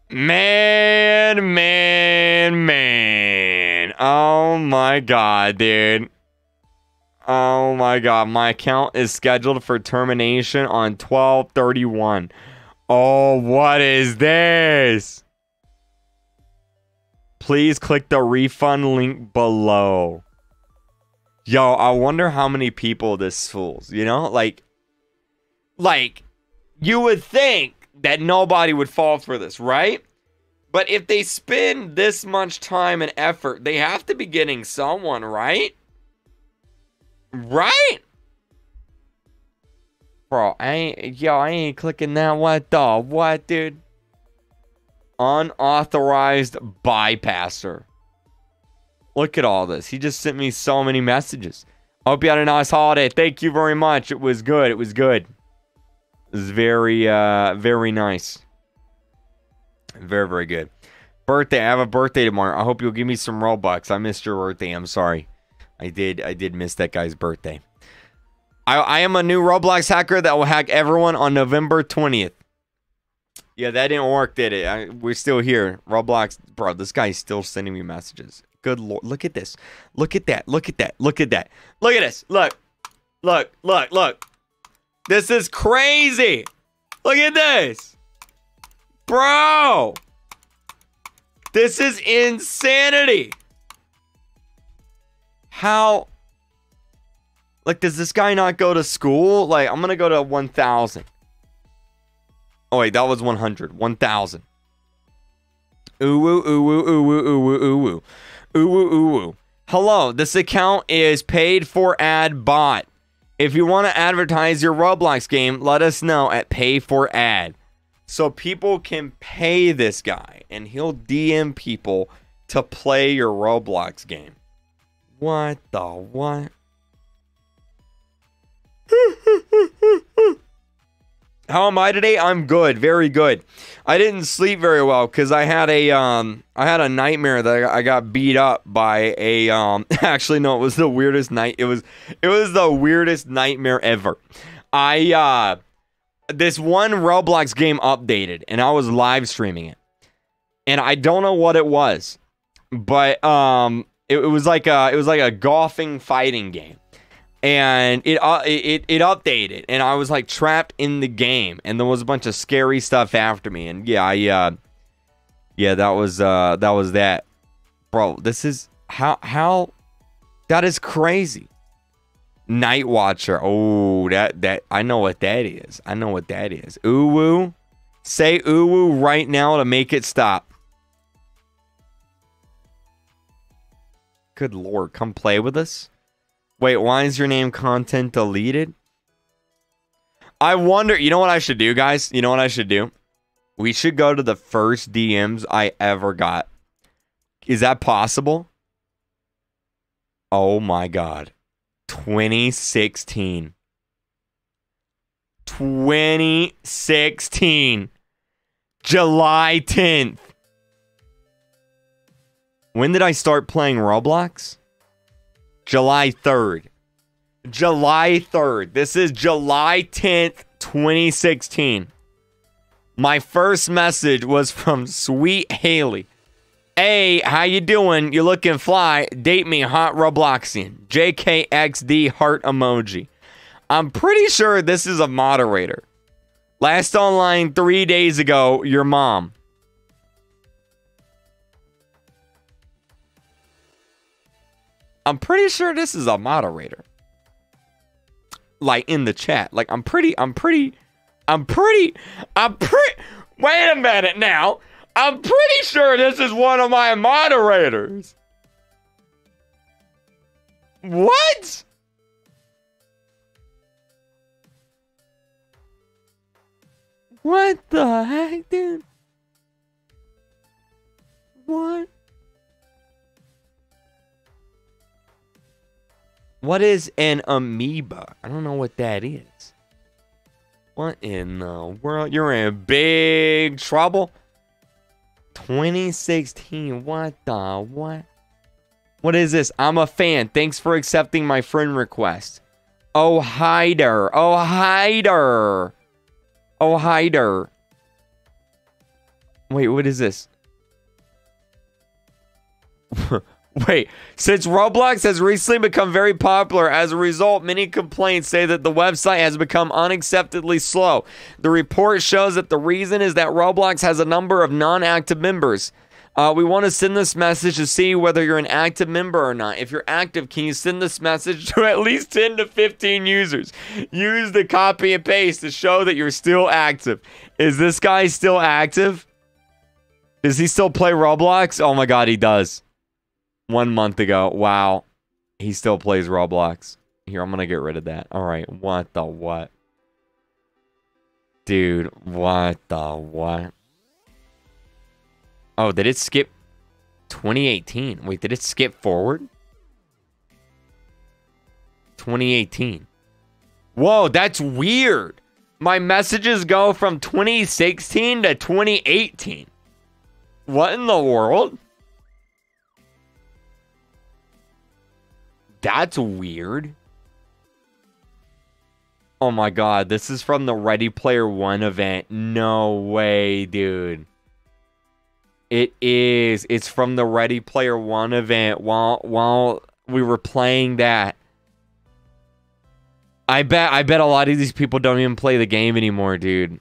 Man, man, man. Oh my god, dude. Oh my god, my account is scheduled for termination on 1231. Oh, what is this? Please click the refund link below. Yo, I wonder how many people this fools, you know? Like like you would think that nobody would fall for this, right? But if they spend this much time and effort, they have to be getting someone, right? Right? Bro, I ain't yo, I ain't clicking that. What the what, dude? Unauthorized bypasser. Look at all this. He just sent me so many messages. Hope you had a nice holiday. Thank you very much. It was good. It was good. Was very uh very nice. Very, very good. Birthday. I have a birthday tomorrow. I hope you'll give me some Robux. I missed your birthday. I'm sorry. I did I did miss that guy's birthday. I, I am a new Roblox hacker that will hack everyone on November 20th. Yeah, that didn't work, did it? I, we're still here. Roblox, bro, this guy's still sending me messages. Good lord. Look at this. Look at that. Look at that. Look at that. Look at this. Look. Look. Look. Look. This is crazy. Look at this. Bro. This is insanity. How like does this guy not go to school? Like I'm going to go to 1000. Oh wait, that was 100. 1000. Ooh ooh woo ooh woo ooh woo ooh woo. Ooh woo ooh woo. Hello, this account is paid for ad bot. If you want to advertise your Roblox game, let us know at pay for ad. So people can pay this guy and he'll DM people to play your Roblox game. What the what? How am I today? I'm good, very good. I didn't sleep very well because I had a um I had a nightmare that I got beat up by a um actually no it was the weirdest night it was it was the weirdest nightmare ever. I uh this one Roblox game updated and I was live streaming it. And I don't know what it was. But um it, it was like a it was like a golfing fighting game and it, uh, it it updated. And i was like trapped in the game. And there was a bunch of scary stuff after me. And yeah i uh yeah that was uh that was that. Bro this is how how that is crazy. Night watcher. Oh that that i know what that is. I know what that is. Woo say woo right now to make it stop. Good lord come play with us Wait, why is your name content deleted? I wonder, you know what I should do, guys? You know what I should do? We should go to the first DMs I ever got. Is that possible? Oh my god. 2016. 2016. July 10th. When did I start playing Roblox? July 3rd. July 3rd. This is July 10th, 2016. My first message was from Sweet Haley. Hey, how you doing? You looking fly? Date me, hot Robloxian. JKXD heart emoji. I'm pretty sure this is a moderator. Last online three days ago, your mom. I'm pretty sure this is a moderator. Like in the chat. Like I'm pretty, I'm pretty, I'm pretty, I'm pretty. Wait a minute now. I'm pretty sure this is one of my moderators. What? What the heck, dude? What? What is an amoeba? I don't know what that is. What in the world? You're in big trouble. 2016. What the what? What is this? I'm a fan. Thanks for accepting my friend request. Oh, hider. Oh, hider. Oh, hider. Wait, what is this? Wait, since Roblox has recently become very popular, as a result, many complaints say that the website has become unacceptably slow. The report shows that the reason is that Roblox has a number of non active members. Uh, we want to send this message to see whether you're an active member or not. If you're active, can you send this message to at least 10 to 15 users? Use the copy and paste to show that you're still active. Is this guy still active? Does he still play Roblox? Oh my god, he does. One month ago. Wow. He still plays Roblox. Here, I'm gonna get rid of that. Alright, what the what? Dude, what the what? Oh, did it skip 2018? Wait, did it skip forward? 2018. Whoa, that's weird. My messages go from 2016 to 2018. What in the world? That's weird. Oh my god, this is from the Ready Player One event. No way, dude. It is. It's from the Ready Player One event while while we were playing that. I bet I bet a lot of these people don't even play the game anymore, dude.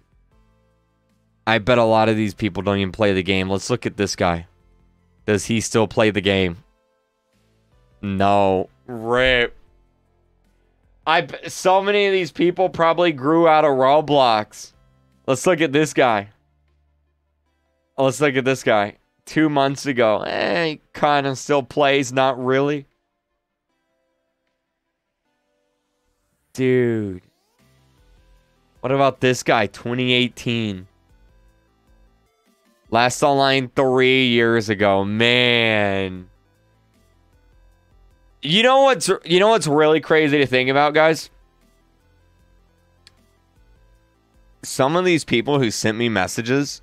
I bet a lot of these people don't even play the game. Let's look at this guy. Does he still play the game? No. Rip. I so many of these people probably grew out of Roblox. Let's look at this guy. Let's look at this guy. Two months ago, eh, he kind of still plays, not really. Dude. What about this guy, 2018? Last online three years ago, man. You know what's you know what's really crazy to think about, guys? Some of these people who sent me messages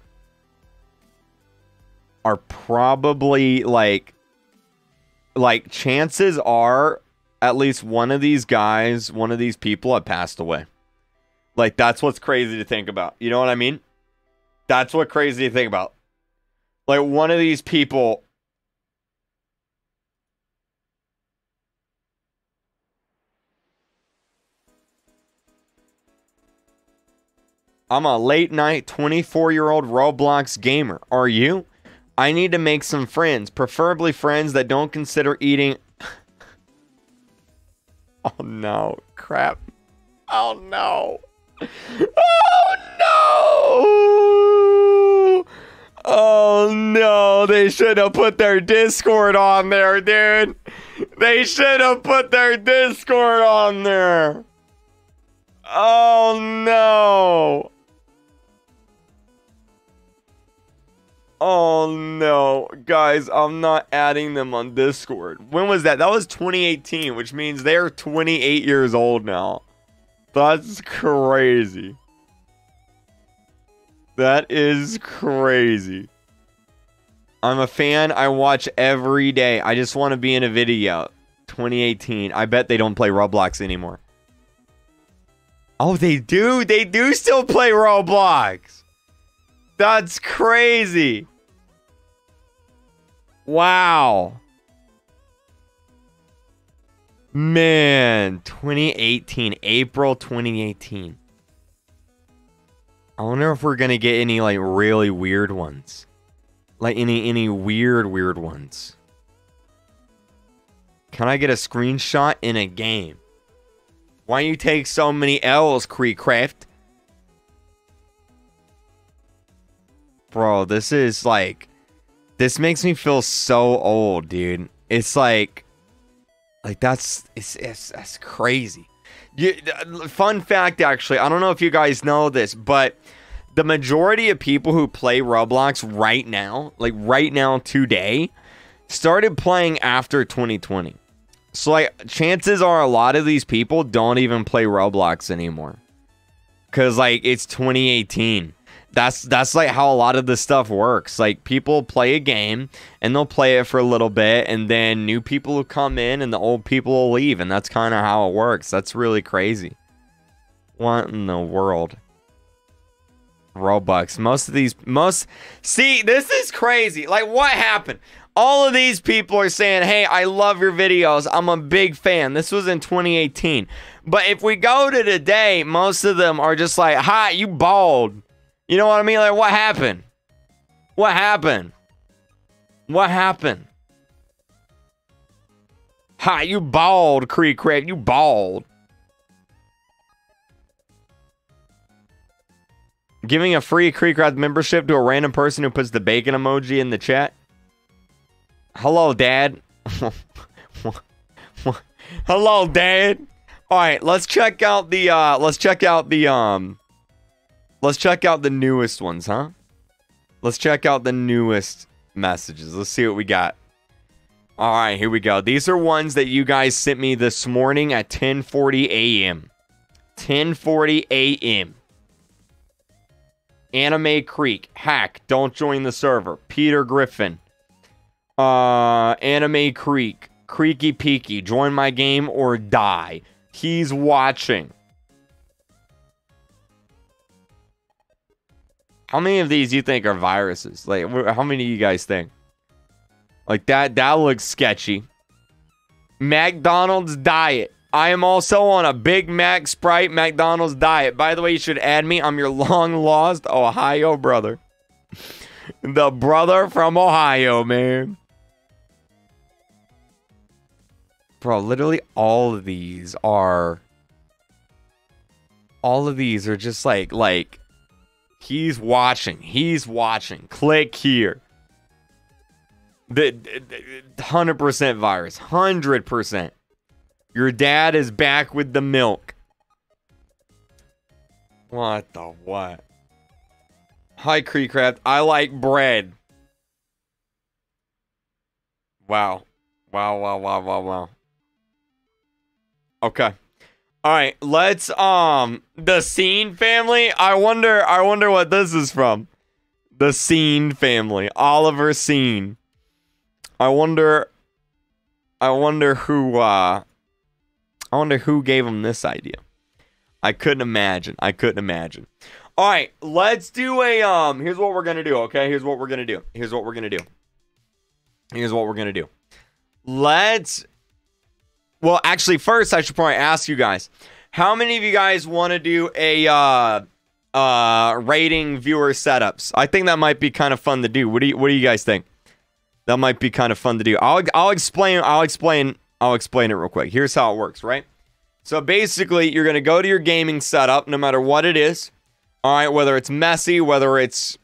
are probably like like chances are at least one of these guys, one of these people have passed away. Like that's what's crazy to think about. You know what I mean? That's what crazy to think about. Like one of these people I'm a late night 24 year old Roblox gamer. Are you? I need to make some friends, preferably friends that don't consider eating. oh no, crap. Oh no. Oh no. Oh no, they should have put their Discord on there, dude. They should have put their Discord on there. Oh no. Oh no, guys, I'm not adding them on Discord. When was that? That was 2018, which means they're 28 years old now. That's crazy. That is crazy. I'm a fan. I watch every day. I just want to be in a video. 2018. I bet they don't play Roblox anymore. Oh, they do. They do still play Roblox. That's crazy. Wow. Man, 2018, April 2018. I wonder if we're gonna get any like really weird ones. Like any any weird weird ones. Can I get a screenshot in a game? Why you take so many L's, KreekCraft? Bro, this is like this makes me feel so old, dude. It's like like that's it's, it's that's crazy. You, uh, fun fact actually, I don't know if you guys know this, but the majority of people who play Roblox right now, like right now today, started playing after 2020. So like chances are a lot of these people don't even play Roblox anymore. Cuz like it's 2018 that's that's like how a lot of this stuff works. Like people play a game and they'll play it for a little bit and then new people will come in and the old people will leave and that's kind of how it works. That's really crazy. What in the world? Robux. Most of these most See, this is crazy. Like what happened? All of these people are saying, hey, I love your videos. I'm a big fan. This was in 2018. But if we go to today, most of them are just like, hi, you bald. You know what I mean? Like, what happened? What happened? What happened? Hi, you bald, Creek Crab. You bald. Giving a free KreekCraft membership to a random person who puts the bacon emoji in the chat. Hello, Dad. Hello, Dad. All right, let's check out the uh let's check out the um let's check out the newest ones, huh? Let's check out the newest messages. Let's see what we got. All right, here we go. These are ones that you guys sent me this morning at 10:40 a.m. 10:40 a.m. Anime Kreek, Hack, don't join the server. Peter Griffin, uh, Anime Kreek, Kreeky Peaky, join my game or die. He's watching. How many of these you think are viruses? Like, how many you guys think? Like that, that looks sketchy. McDonald's diet. I am also on a Big Mac Sprite McDonald's diet. By the way, you should add me. I'm your long lost Ohio brother. the brother from Ohio, man. Bro, literally all of these are all of these are just like like he's watching. He's watching. Click here. The hundred percent virus. Hundred percent. Your dad is back with the milk. What the what? Hi, KreekCraft. I like bread. Wow. Wow, wow, wow, wow, wow. Okay. All right, let's um the Scene family. I wonder I wonder what this is from. The Scene family. Oliver Scene. I wonder I wonder who uh I wonder who gave him this idea. I couldn't imagine. I couldn't imagine. All right, let's do a um here's what we're going to do, okay? Here's what we're going to do. Here's what we're going to do. Here's what we're going to do. Let's Well, actually first I should probably ask you guys. How many of you guys want to do a uh uh rating viewer setups? I think that might be kind of fun to do. What do you what do you guys think? That might be kind of fun to do. I'll I'll explain I'll explain I'll explain it real quick. Here's how it works, right? So basically, you're going to go to your gaming setup, no matter what it is. All right, whether it's messy, whether it's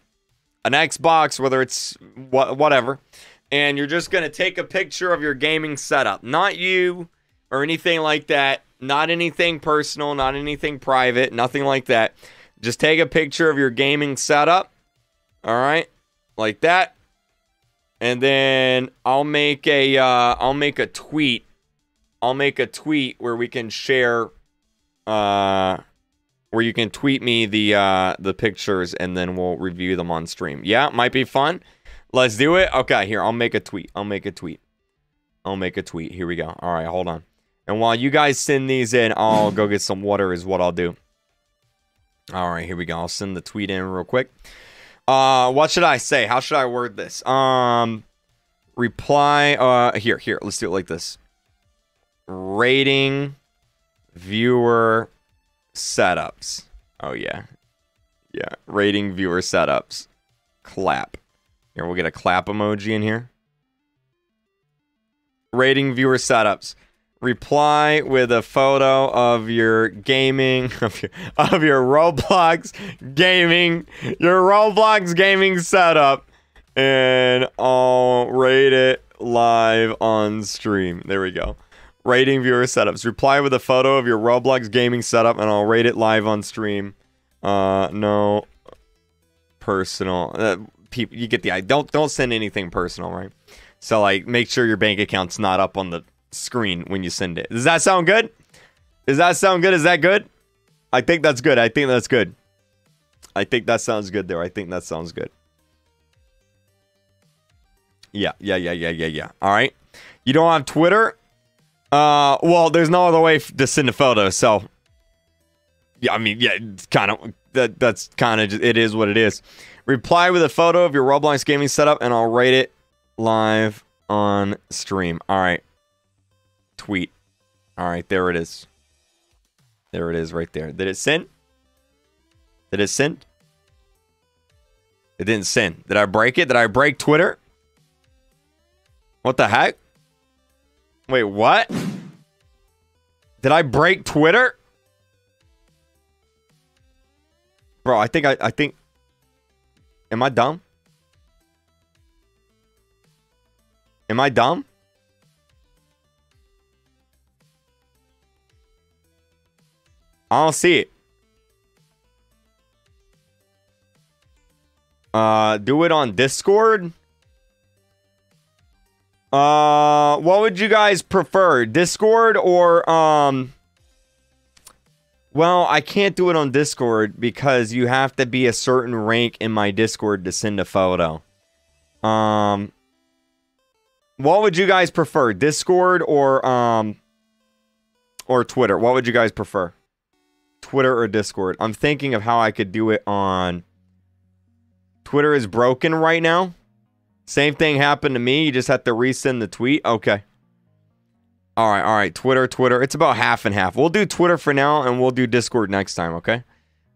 an Xbox, whether it's wh- whatever. And you're just going to take a picture of your gaming setup. Not you or anything like that. Not anything personal, not anything private, nothing like that. Just take a picture of your gaming setup. All right, like that. And then I'll make a uh, I'll make a tweet I'll make a tweet where we can share uh where you can tweet me the uh the pictures and then we'll review them on stream. Yeah, might be fun. Let's do it. Okay, here, I'll make a tweet. I'll make a tweet. I'll make a tweet. Here we go. All right, hold on. And while you guys send these in, I'll go get some water is what I'll do. All right, here we go. I'll send the tweet in real quick. Uh what should I say? How should I word this? Um reply uh here, here. Let's do it like this rating viewer setups. Oh yeah. Yeah, rating viewer setups. Clap. Here we'll get a clap emoji in here. Rating viewer setups. Reply with a photo of your gaming of your, of your Roblox gaming your Roblox gaming setup and I'll rate it live on stream. There we go rating viewer setups. Reply with a photo of your Roblox gaming setup, and I'll rate it live on stream. Uh, no personal. Uh, people, you get the idea. Don't don't send anything personal, right? So like, make sure your bank account's not up on the screen when you send it. Does that sound good? Does that sound good? Is that good? I think that's good. I think that's good. I think that sounds good there. I think that sounds good. Yeah, yeah, yeah, yeah, yeah, yeah. All right. You don't have Twitter? Uh, well, there's no other way to send a photo, so yeah, I mean, yeah, kind of that. That's kind of it is what it is. Reply with a photo of your Roblox gaming setup, and I'll rate it live on stream. All right. Tweet. All right, there it is. There it is right there. Did it send? Did it send? It didn't send. Did I break it? Did I break Twitter? What the heck? Wait, what? Did I break Twitter? Bro, I think I I think Am I dumb? Am I dumb? I don't see it. Uh, do it on Discord. Uh, what would you guys prefer, Discord or um? Well, I can't do it on Discord because you have to be a certain rank in my Discord to send a photo. Um, what would you guys prefer, Discord or um, or Twitter? What would you guys prefer, Twitter or Discord? I'm thinking of how I could do it on. Twitter is broken right now. Same thing happened to me. You just have to resend the tweet. Okay. All right, all right. Twitter, Twitter. It's about half and half. We'll do Twitter for now, and we'll do Discord next time. Okay.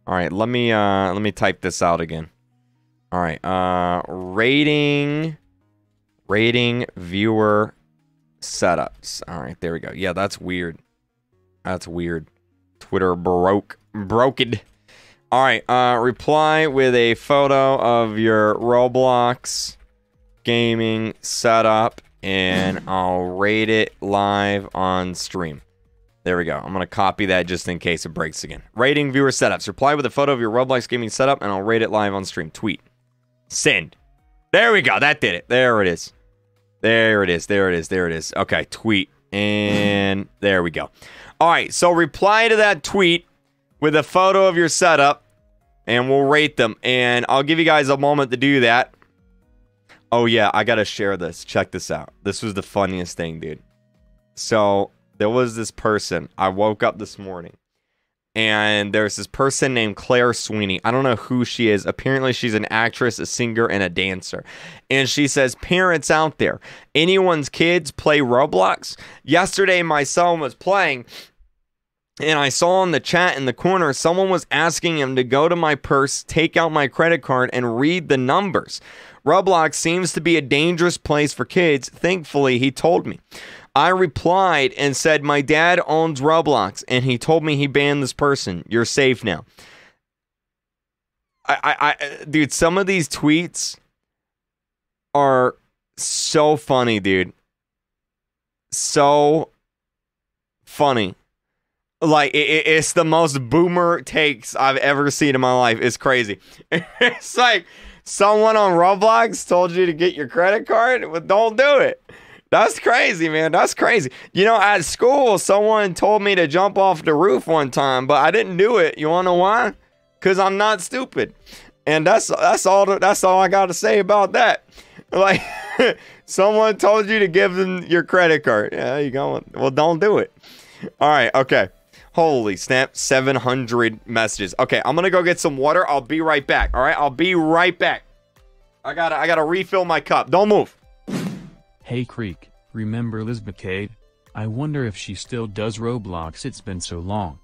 All right. Let me uh let me type this out again. All right. Uh, rating, rating viewer setups. All right, there we go. Yeah, that's weird. That's weird. Twitter broke, broken. All right. Uh, reply with a photo of your Roblox gaming setup and I'll rate it live on stream. There we go. I'm going to copy that just in case it breaks again. Rating viewer setups. Reply with a photo of your Roblox gaming setup and I'll rate it live on stream. Tweet. Send. There we go. That did it. There it is. There it is. There it is. There it is. Okay. Tweet. And there we go. All right. So reply to that tweet with a photo of your setup and we'll rate them. And I'll give you guys a moment to do that. Oh yeah, I gotta share this. Check this out. This was the funniest thing, dude. So there was this person. I woke up this morning, and there's this person named Claire Sweeney. I don't know who she is. Apparently, she's an actress, a singer, and a dancer. And she says, "Parents out there, anyone's kids play Roblox? Yesterday, my son was playing." And I saw in the chat in the corner, someone was asking him to go to my purse, take out my credit card, and read the numbers. Roblox seems to be a dangerous place for kids. Thankfully, he told me. I replied and said, My dad owns Roblox, and he told me he banned this person. You're safe now. I, I, I dude, some of these tweets are so funny, dude. So funny. Like, it, it's the most boomer takes I've ever seen in my life. It's crazy. it's like, someone on Roblox told you to get your credit card, well, don't do it. That's crazy, man. That's crazy. You know, at school, someone told me to jump off the roof one time, but I didn't do it. You want to know why? Because I'm not stupid. And that's that's all that's all I got to say about that. Like, someone told you to give them your credit card. Yeah, you go. Well, don't do it. All right. Okay. Holy snap, 700 messages. Okay, I'm gonna go get some water. I'll be right back. All right, I'll be right back. I gotta, I gotta refill my cup. Don't move. Hey Kreek, remember Lisbeth I wonder if she still does Roblox. It's been so long.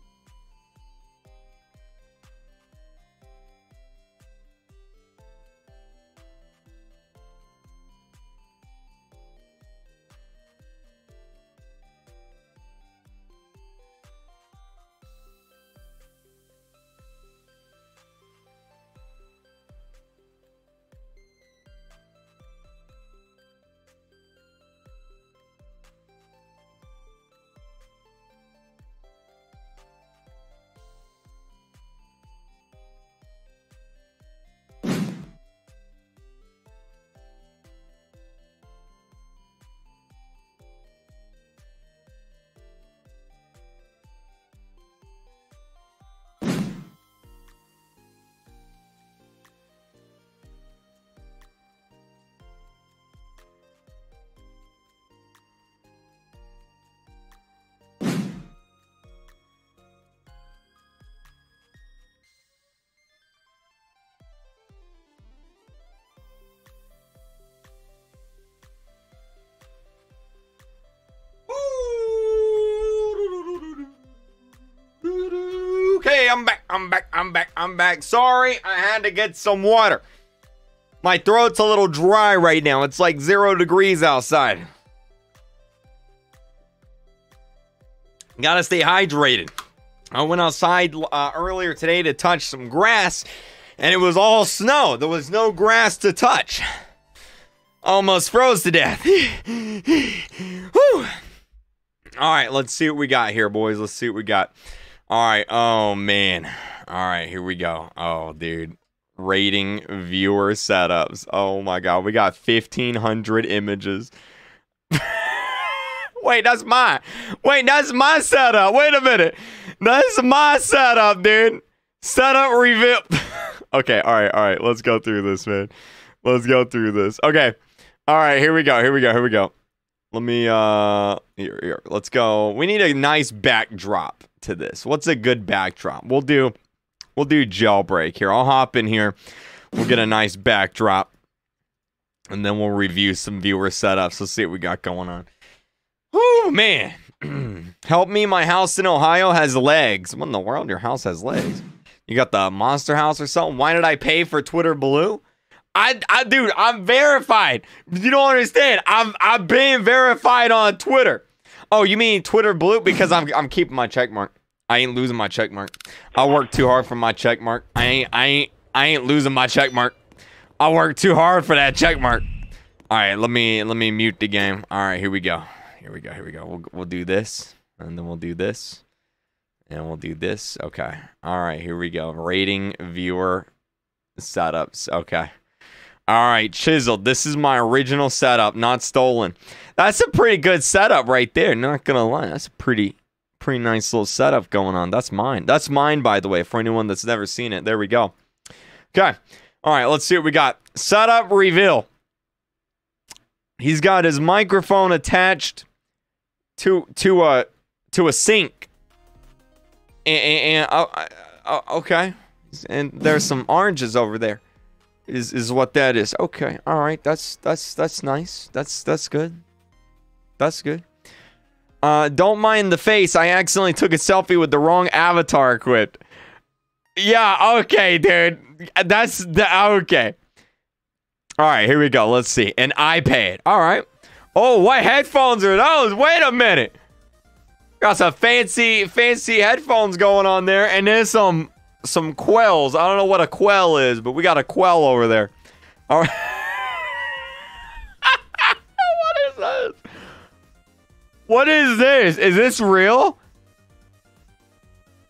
Okay, I'm back. I'm back. I'm back. I'm back. Sorry, I had to get some water. My throat's a little dry right now. It's like zero degrees outside. Gotta stay hydrated. I went outside uh, earlier today to touch some grass, and it was all snow. There was no grass to touch. Almost froze to death. Whew. All right, let's see what we got here, boys. Let's see what we got. All right. Oh man. All right, here we go. Oh, dude. Rating viewer setups. Oh my god, we got 1500 images. Wait, that's my. Wait, that's my setup. Wait a minute. That's my setup, dude. Setup reveal. okay, all right, all right. Let's go through this, man. Let's go through this. Okay. All right, here we go. Here we go. Here we go. Let me uh here, here. Let's go. We need a nice backdrop to this. What's a good backdrop? We'll do we'll do jailbreak here. I'll hop in here. We'll get a nice backdrop. And then we'll review some viewer setups. Let's see what we got going on. Oh man. Help me, my house in Ohio has legs. What in the world? Your house has legs. You got the monster house or something? Why did I pay for Twitter Blue? I, I, dude, I'm verified. You don't understand. I'm, I'm being verified on Twitter. Oh, you mean Twitter Blue? Because I'm, I'm keeping my check mark. I ain't losing my check mark. I work too hard for my check mark. I ain't, I ain't, I ain't losing my check mark. I work too hard for that check mark. All right, let me, let me mute the game. All right, here we go. Here we go. Here we go. We'll, we'll do this, and then we'll do this, and we'll do this. Okay. All right, here we go. Rating viewer setups. Okay. All right, chiseled. This is my original setup, not stolen. That's a pretty good setup right there. Not gonna lie, that's a pretty, pretty nice little setup going on. That's mine. That's mine, by the way, for anyone that's never seen it. There we go. Okay. All right, let's see what we got. Setup reveal. He's got his microphone attached to to a to a sink. And, and, and uh, uh, okay, and there's some oranges over there is is what that is. Okay, all right, that's that's that's nice. That's that's good. That's good. Uh, don't mind the face. I accidentally took a selfie with the wrong avatar equipped. Yeah, okay, dude. That's the okay. All right, here we go. Let's see. An iPad. All right. Oh, what headphones are those? Wait a minute. Got some fancy, fancy headphones going on there, and there's some some quells. I don't know what a quell is, but we got a quell over there. All right. what is this? What is this? Is this real?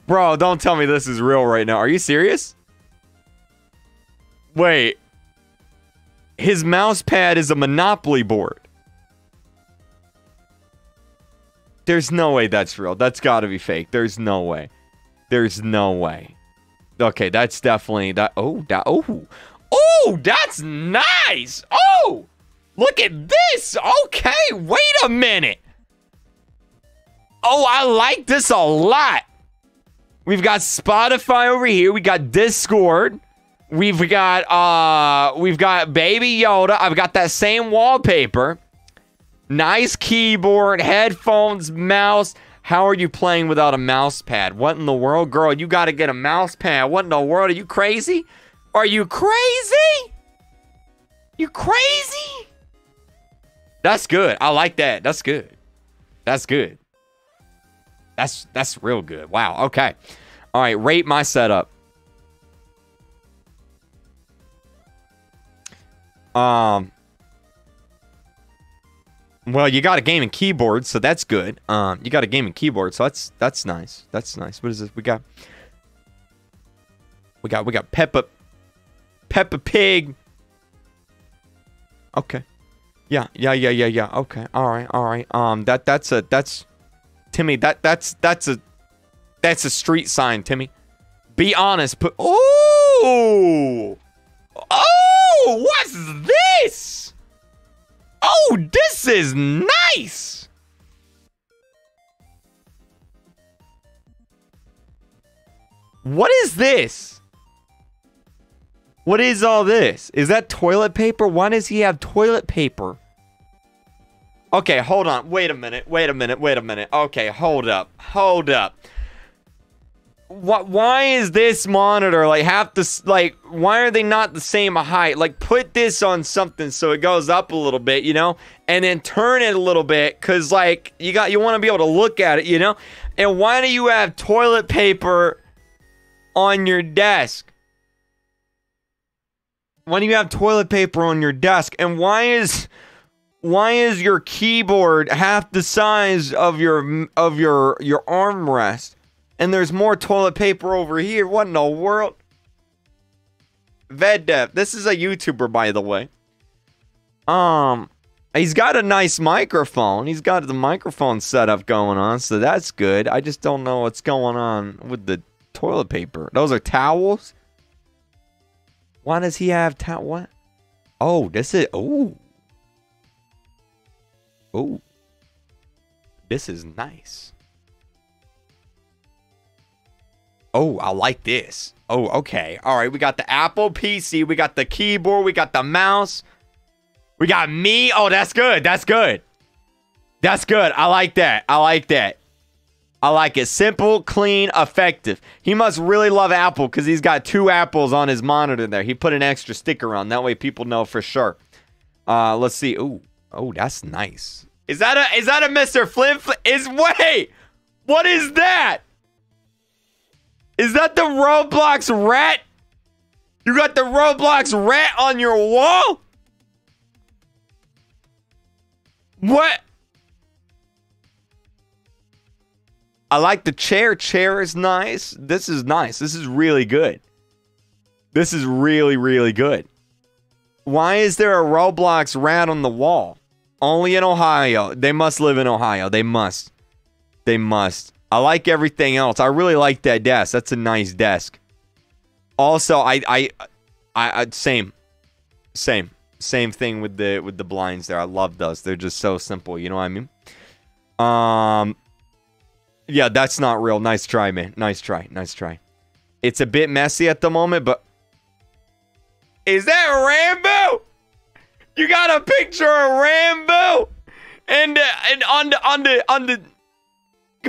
Bro, don't tell me this is real right now. Are you serious? Wait. His mouse pad is a Monopoly board. There's no way that's real. That's got to be fake. There's no way. There's no way. Okay, that's definitely that. Oh, that. Oh, oh, that's nice. Oh, look at this. Okay, wait a minute. Oh, I like this a lot. We've got Spotify over here. We got Discord. We've got uh, we've got Baby Yoda. I've got that same wallpaper. Nice keyboard, headphones, mouse. How are you playing without a mouse pad? What in the world, girl? You got to get a mouse pad. What in the world? Are you crazy? Are you crazy? You crazy? That's good. I like that. That's good. That's good. That's that's real good. Wow. Okay. All right. Rate my setup. Um. Well, you got a gaming keyboard, so that's good. Um, you got a gaming keyboard, so that's that's nice. That's nice. What is this? We got we got we got Peppa Peppa Pig. Okay. Yeah, yeah, yeah, yeah, yeah. Okay. All right, all right. Um that that's a that's Timmy, that that's that's a that's a street sign, Timmy. Be honest. Put Oh! Oh, what's this? Oh, this is nice. What is this? What is all this? Is that toilet paper? Why does he have toilet paper? Okay, hold on. Wait a minute. Wait a minute. Wait a minute. Okay, hold up. Hold up. Why is this monitor like half this? Like, why are they not the same height? Like, put this on something so it goes up a little bit, you know, and then turn it a little bit, cause like you got you want to be able to look at it, you know. And why do you have toilet paper on your desk? Why do you have toilet paper on your desk? And why is why is your keyboard half the size of your of your your armrest? And there's more toilet paper over here. What in the world? VedDev. This is a YouTuber, by the way. Um, he's got a nice microphone. He's got the microphone setup going on, so that's good. I just don't know what's going on with the toilet paper. Those are towels. Why does he have towel? What? Oh, this is. Oh. Oh. This is nice. Oh, I like this. Oh, okay. All right, we got the Apple PC, we got the keyboard, we got the mouse. We got me. Oh, that's good. That's good. That's good. I like that. I like that. I like it. Simple, clean, effective. He must really love Apple because he's got two apples on his monitor there. He put an extra sticker on. That way people know for sure. Uh, let's see. Ooh. Oh, that's nice. Is that a is that a Mr. Flip? Is wait. What is that? Is that the Roblox rat? You got the Roblox rat on your wall? What? I like the chair. Chair is nice. This is nice. This is really good. This is really, really good. Why is there a Roblox rat on the wall? Only in Ohio. They must live in Ohio. They must. They must. I like everything else. I really like that desk. That's a nice desk. Also, I, I, I, I same, same, same thing with the with the blinds there. I love those. They're just so simple. You know what I mean? Um, yeah, that's not real. Nice try, man. Nice try. Nice try. It's a bit messy at the moment, but is that Rambo? You got a picture of Rambo, and uh, and on the on the on the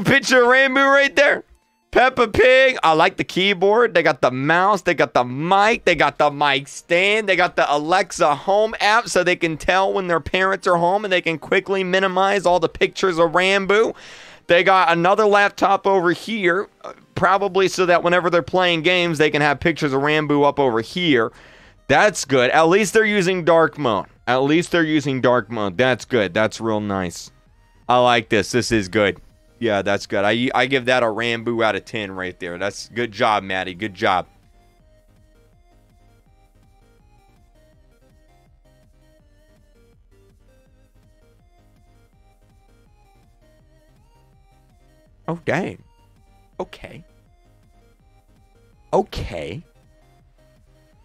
picture Rambo right there. Peppa Pig. I like the keyboard. They got the mouse. They got the mic. They got the mic stand. They got the Alexa Home app so they can tell when their parents are home and they can quickly minimize all the pictures of Rambo. They got another laptop over here, probably so that whenever they're playing games, they can have pictures of Rambo up over here. That's good. At least they're using dark mode. At least they're using dark mode. That's good. That's real nice. I like this. This is good. Yeah, that's good. I I give that a Rambo out of 10 right there. That's good job, Maddie. Good job. Oh, dang. Okay. Okay.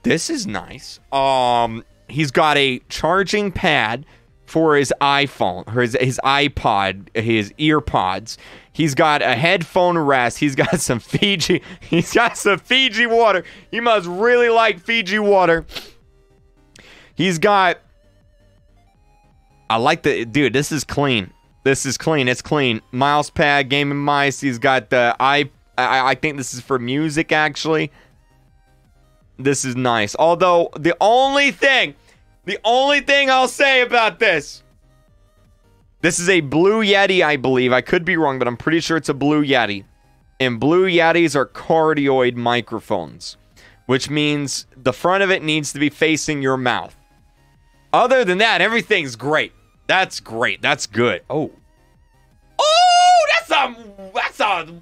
This is nice. Um, he's got a charging pad for his iPhone, his, his iPod, his earpods. He's got a headphone rest. He's got some Fiji. He's got some Fiji water. He must really like Fiji water. He's got. I like the dude. This is clean. This is clean. It's clean. Mouse pad, gaming mice. He's got the i. I, I think this is for music actually. This is nice. Although the only thing, the only thing I'll say about this, this is a Blue Yeti, I believe. I could be wrong, but I'm pretty sure it's a Blue Yeti. And Blue Yetis are cardioid microphones, which means the front of it needs to be facing your mouth. Other than that, everything's great. That's great. That's good. Oh. Oh, that's a that's a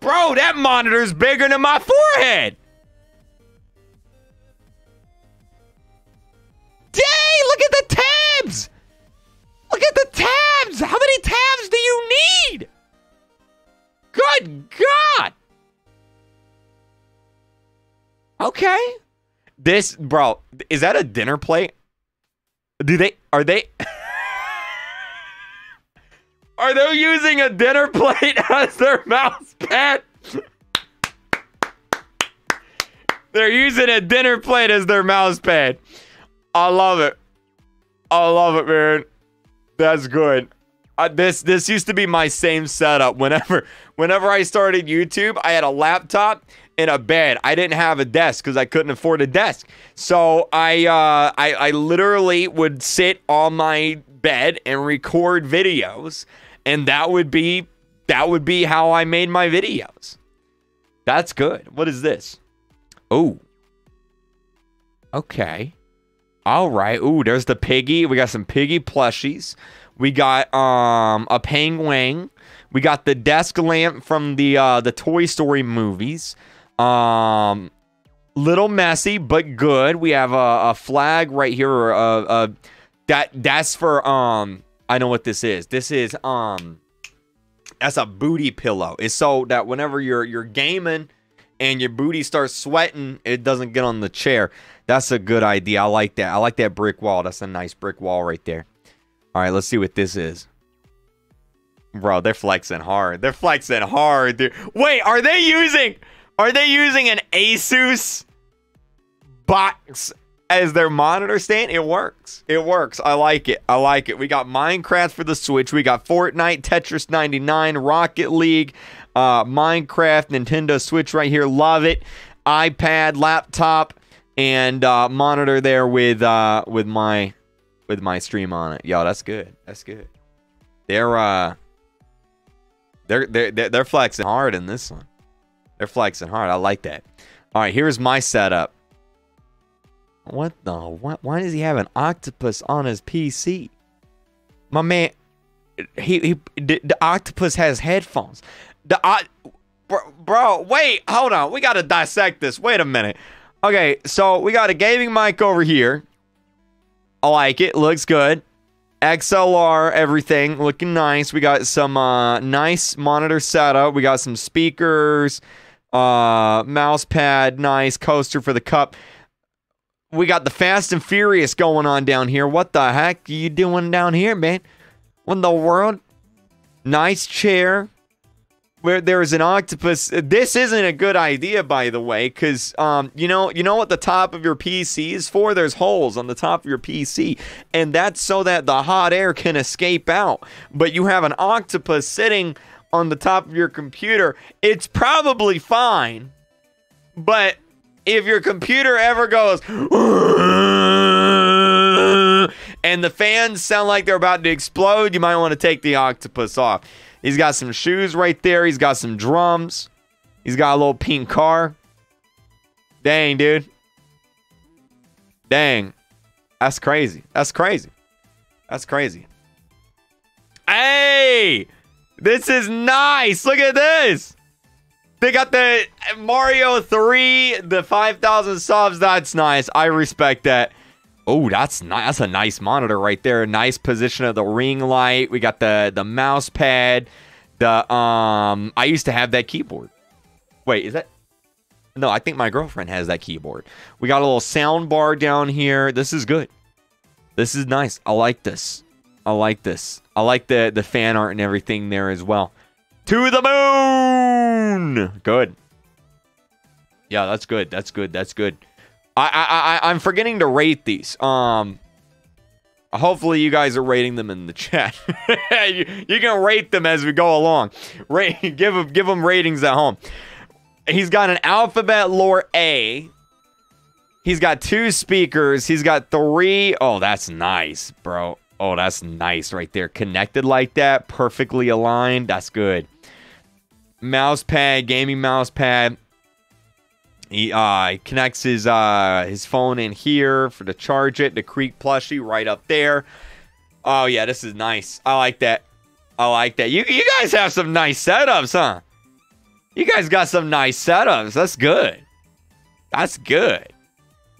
Bro, that monitor's bigger than my forehead. Dang, look at the tabs. Look at the tabs. How many tabs do you need? Good God. Okay. This, bro, is that a dinner plate? Do they, are they, are they using a dinner plate as their mouse pad? They're using a dinner plate as their mouse pad. I love it. I love it, man. That's good. Uh, this this used to be my same setup. Whenever whenever I started YouTube, I had a laptop and a bed. I didn't have a desk because I couldn't afford a desk. So I uh, I I literally would sit on my bed and record videos, and that would be that would be how I made my videos. That's good. What is this? Oh. Okay. All right. Ooh, there's the piggy. We got some piggy plushies. We got um a penguin. We got the desk lamp from the uh the Toy Story movies. Um little messy but good. We have a, a flag right here a, a that that's for um I know what this is. This is um that's a booty pillow. It's so that whenever you're you're gaming and your booty starts sweating, it doesn't get on the chair. That's a good idea. I like that. I like that brick wall. That's a nice brick wall right there. All right, let's see what this is. Bro, they're flexing hard. They're flexing hard, dude. Wait, are they using are they using an Asus box as their monitor stand? It works. It works. I like it. I like it. We got Minecraft for the Switch. We got Fortnite, Tetris 99, Rocket League, uh, Minecraft, Nintendo Switch right here. Love it. iPad, laptop, and uh, monitor there with uh, with my with my stream on it. Yo, that's good. That's good. They're uh they're they're they're flexing hard in this one. They're flexing hard. I like that. All right, here's my setup. What the what? Why does he have an octopus on his PC? My man, he he the, the octopus has headphones. The bro, bro, wait, hold on. We got to dissect this. Wait a minute. Okay, so we got a gaming mic over here. I like it. Looks good. XLR, everything looking nice. We got some uh, nice monitor setup. We got some speakers, uh, mouse pad, nice coaster for the cup. We got the Fast and Furious going on down here. What the heck are you doing down here, man? What in the world? Nice chair where there's an octopus. This isn't a good idea, by the way, because um, you know, you know what the top of your PC is for. There's holes on the top of your PC, and that's so that the hot air can escape out. But you have an octopus sitting on the top of your computer. It's probably fine, but if your computer ever goes and the fans sound like they're about to explode, you might want to take the octopus off. He's got some shoes right there. He's got some drums. He's got a little pink car. Dang, dude. Dang. That's crazy. That's crazy. That's crazy. Hey! This is nice. Look at this. They got the Mario 3, the 5,000 subs. That's nice. I respect that. Oh, that's. That's a nice monitor right there. Nice position of the ring light. We got the the mouse pad. The um, I used to have that keyboard. Wait, is that? No, I think my girlfriend has that keyboard. We got a little sound bar down here. This is good. This is nice. I like this. I like this. I like the the fan art and everything there as well. To the moon. Good. Yeah, that's good. That's good. That's good. I, I, I, I'm forgetting to rate these. Um, hopefully you guys are rating them in the chat. you, you can rate them as we go along. Rate, give them, give them ratings at home. He's got an alphabet lore A. He's got two speakers. He's got three. Oh, that's nice, bro. Oh, that's nice right there. Connected like that, perfectly aligned. That's good. Mouse pad, gaming mouse pad. He uh, connects his uh, his phone in here for to charge it. The Kreek plushie right up there. Oh yeah, this is nice. I like that. I like that. You you guys have some nice setups, huh? You guys got some nice setups. That's good. That's good.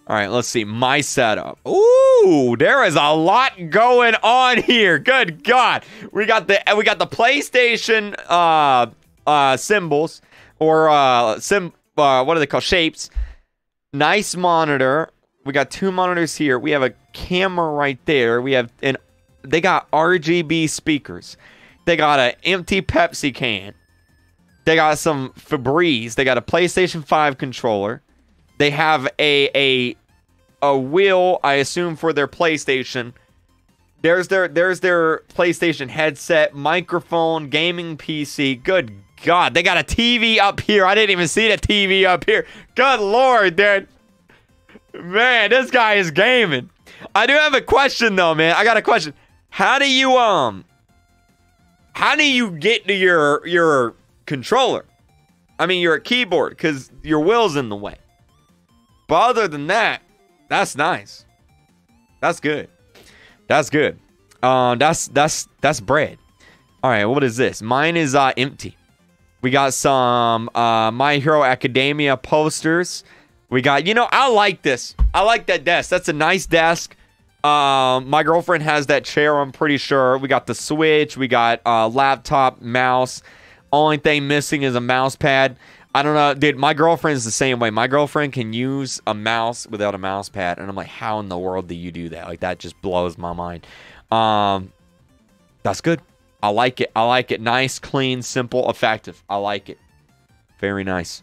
All right, let's see my setup. Ooh, there is a lot going on here. Good God, we got the we got the PlayStation uh uh symbols or uh sim uh, what are they called? Shapes. Nice monitor. We got two monitors here. We have a camera right there. We have an they got RGB speakers. They got an empty Pepsi can. They got some Febreze. They got a PlayStation 5 controller. They have a a a wheel, I assume, for their PlayStation. There's their there's their PlayStation headset, microphone, gaming PC. Good God, they got a TV up here. I didn't even see the TV up here. Good Lord, dude. Man, this guy is gaming. I do have a question though, man. I got a question. How do you um how do you get to your your controller? I mean, your keyboard cuz your wheel's in the way. But other than that, that's nice. That's good. That's good. Um, that's that's that's bread. All right, what is this? Mine is uh empty. We got some uh My Hero Academia posters. We got, you know, I like this. I like that desk. That's a nice desk. Um, my girlfriend has that chair. I'm pretty sure. We got the Switch. We got uh, laptop, mouse. Only thing missing is a mouse pad. I don't know, dude. My girlfriend's the same way. My girlfriend can use a mouse without a mouse pad, and I'm like, how in the world do you do that? Like that just blows my mind. Um, that's good. I like it. I like it. Nice, clean, simple, effective. I like it. Very nice.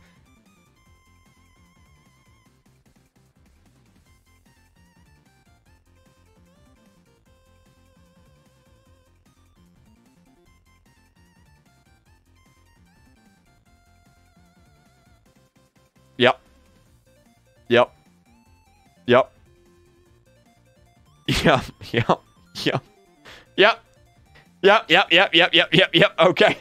Yep. Yep. Yep. Yep. Yep. Yep. Yep. Yep. Yep. Yep. Yep. Yep. Yep. Yep. Okay.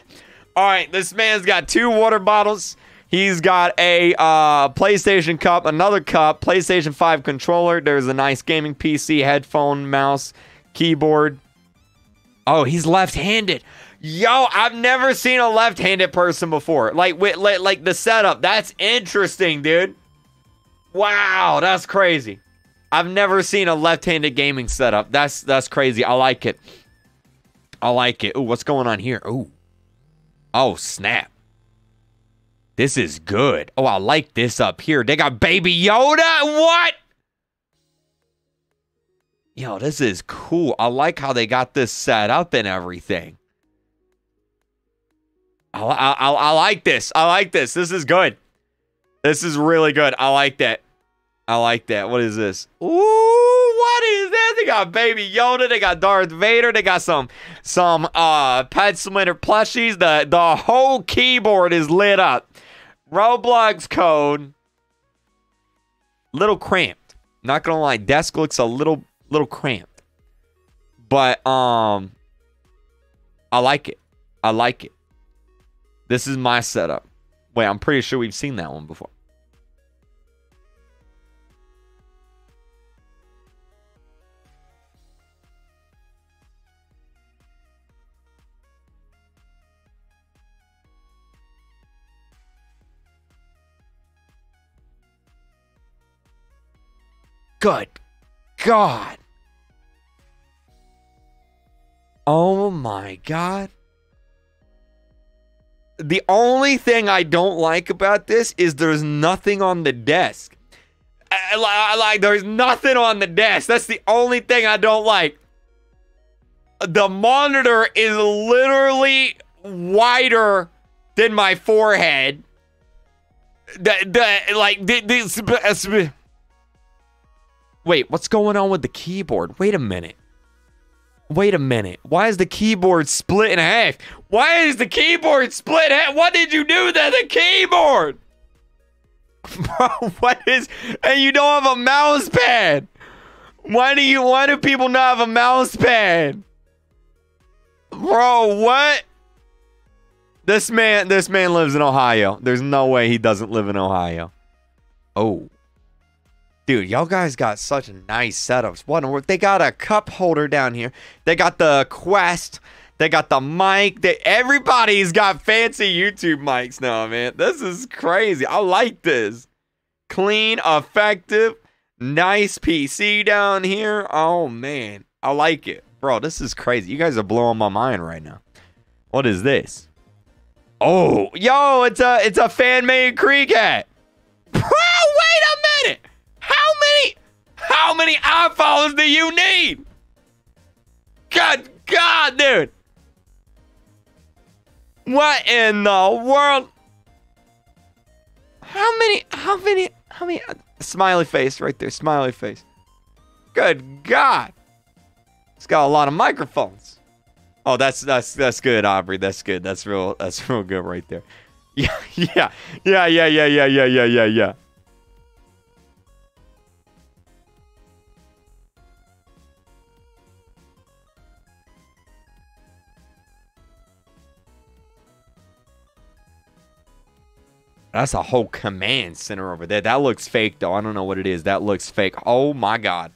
All right. This man's got two water bottles. He's got a uh, PlayStation cup, another cup, PlayStation 5 controller. There's a nice gaming PC, headphone, mouse, keyboard. Oh, he's left-handed. Yo, I've never seen a left-handed person before. Like, with, like, like the setup. That's interesting, dude. Wow, that's crazy. I've never seen a left-handed gaming setup. That's that's crazy. I like it. I like it. Ooh, what's going on here? Ooh. Oh, snap. This is good. Oh, I like this up here. They got Baby Yoda. What? Yo, this is cool. I like how they got this set up and everything. I, I, I, I like this. I like this. This is good. This is really good. I like that. I like that. What is this? Ooh, what is this? They got Baby Yoda. They got Darth Vader. They got some some uh Pet Simulator plushies. The the whole keyboard is lit up. Roblox code. Little cramped. Not gonna lie, desk looks a little little cramped. But um I like it. I like it. This is my setup. Wait, I'm pretty sure we've seen that one before. Good God. Oh my God. The only thing I don't like about this is there's nothing on the desk. I, I, like there's nothing on the desk. That's the only thing I don't like. The monitor is literally wider than my forehead. The, the like this Wait, what's going on with the keyboard? Wait a minute. Wait a minute. Why is the keyboard split in half? Why is the keyboard split half? What did you do to the keyboard? Bro, what is and you don't have a mouse pad? Why do you why do people not have a mouse pad? Bro, what? This man this man lives in Ohio. There's no way he doesn't live in Ohio. Oh. Dude, y'all guys got such nice setups. What they got a cup holder down here. They got the Quest. They got the mic. They, everybody's got fancy YouTube mics now, man. This is crazy. I like this. Clean, effective, nice PC down here. Oh man, I like it, bro. This is crazy. You guys are blowing my mind right now. What is this? Oh, yo, it's a it's a fan made Kreek how many iPhones do you need? Good God, dude. What in the world? How many how many how many smiley face right there, smiley face. Good God. It's got a lot of microphones. Oh, that's that's that's good, Aubrey. That's good. That's real. That's real good right there. Yeah, yeah, yeah, yeah, yeah, yeah, yeah, yeah, yeah, That's a whole command center over there. That looks fake, though. I don't know what it is. That looks fake. Oh my god.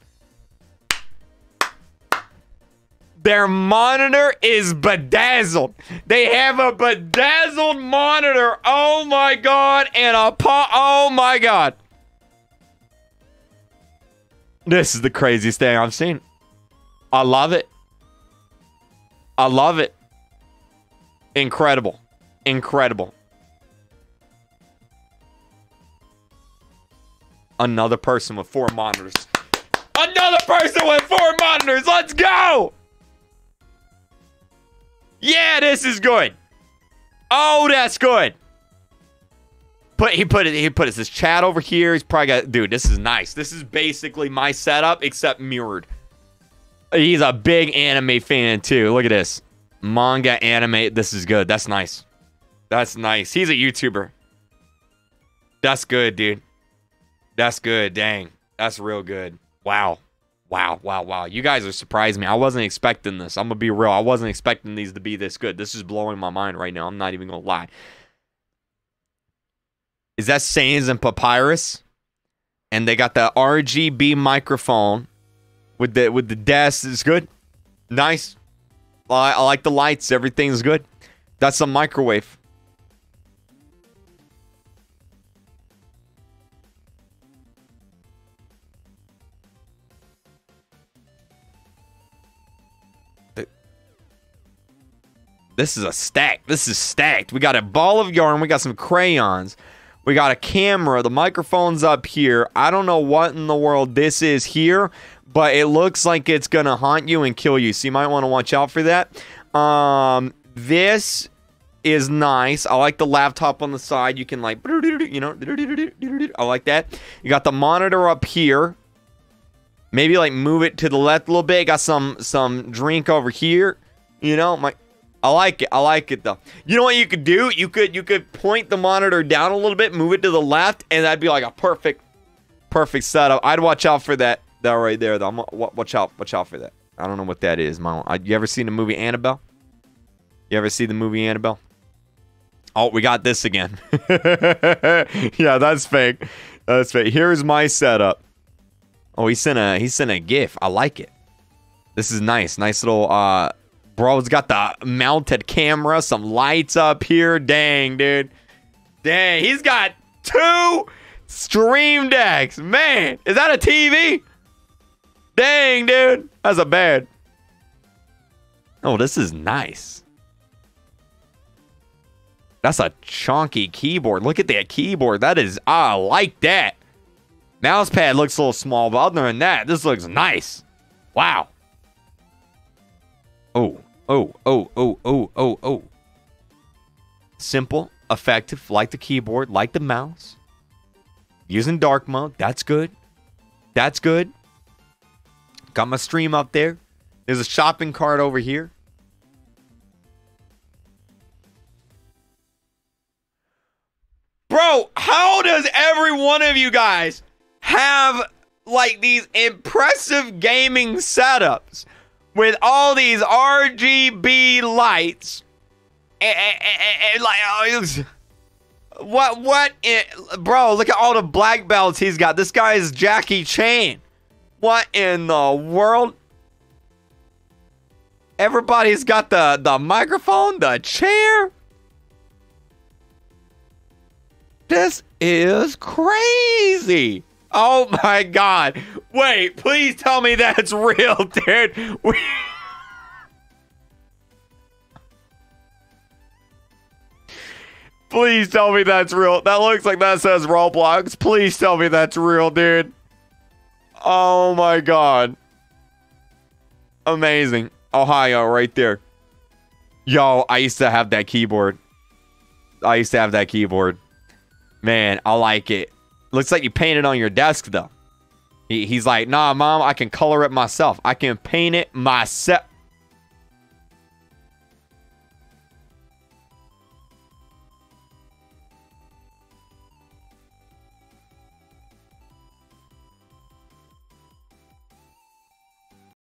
Their monitor is bedazzled. They have a bedazzled monitor. Oh my god. And a po- Oh my god. This is the craziest thing I've seen. I love it. I love it. Incredible. Incredible. Another person with four monitors. Another person with four monitors. Let's go. Yeah, this is good. Oh, that's good. Put he put it he put his chat over here. He's probably got dude. This is nice. This is basically my setup except mirrored. He's a big anime fan too. Look at this manga anime. This is good. That's nice. That's nice. He's a YouTuber. That's good, dude. That's good. Dang. That's real good. Wow. Wow, wow, wow. You guys are surprising me. I wasn't expecting this. I'm going to be real. I wasn't expecting these to be this good. This is blowing my mind right now. I'm not even going to lie. Is that Sans and Papyrus? And they got the RGB microphone with the with the desk. It's good. Nice. I, I like the lights. Everything's good. That's a microwave. This is a stack. This is stacked. We got a ball of yarn. We got some crayons. We got a camera. The microphone's up here. I don't know what in the world this is here, but it looks like it's going to haunt you and kill you. So you might want to watch out for that. Um, this is nice. I like the laptop on the side. You can like, you know, I like that. You got the monitor up here. Maybe like move it to the left a little bit. Got some some drink over here. You know, my I like it. I like it though. You know what you could do? You could you could point the monitor down a little bit, move it to the left, and that'd be like a perfect, perfect setup. I'd watch out for that. That right there though. I'm, watch out. Watch out for that. I don't know what that is. My, you ever seen the movie Annabelle? You ever see the movie Annabelle? Oh, we got this again. yeah, that's fake. That's fake. Here's my setup. Oh, he sent a he sent a GIF. I like it. This is nice. Nice little uh Bro's got the mounted camera, some lights up here. Dang, dude. Dang, he's got two stream decks. Man, is that a TV? Dang, dude. That's a bed. Oh, this is nice. That's a chunky keyboard. Look at that keyboard. That is, I like that. Mouse pad looks a little small, but other than that, this looks nice. Wow. Oh, oh, oh, oh, oh, oh, oh. Simple, effective, like the keyboard, like the mouse. Using dark mode, that's good. That's good. Got my stream up there. There's a shopping cart over here. Bro, how does every one of you guys have like these impressive gaming setups with all these RGB lights. Like, oh, what, what, bro? Look at all the black belts he's got. This guy is Jackie Chan. What in the world? Everybody's got the the microphone, the chair. This is crazy. Oh my god. Wait, please tell me that's real, dude. We- Please tell me that's real. That looks like that says Roblox. Please tell me that's real, dude. Oh my god. Amazing. Ohio right there. Yo, I used to have that keyboard. I used to have that keyboard. Man, I like it. Looks like you painted on your desk though. He, he's like, nah, mom, I can color it myself. I can paint it myself.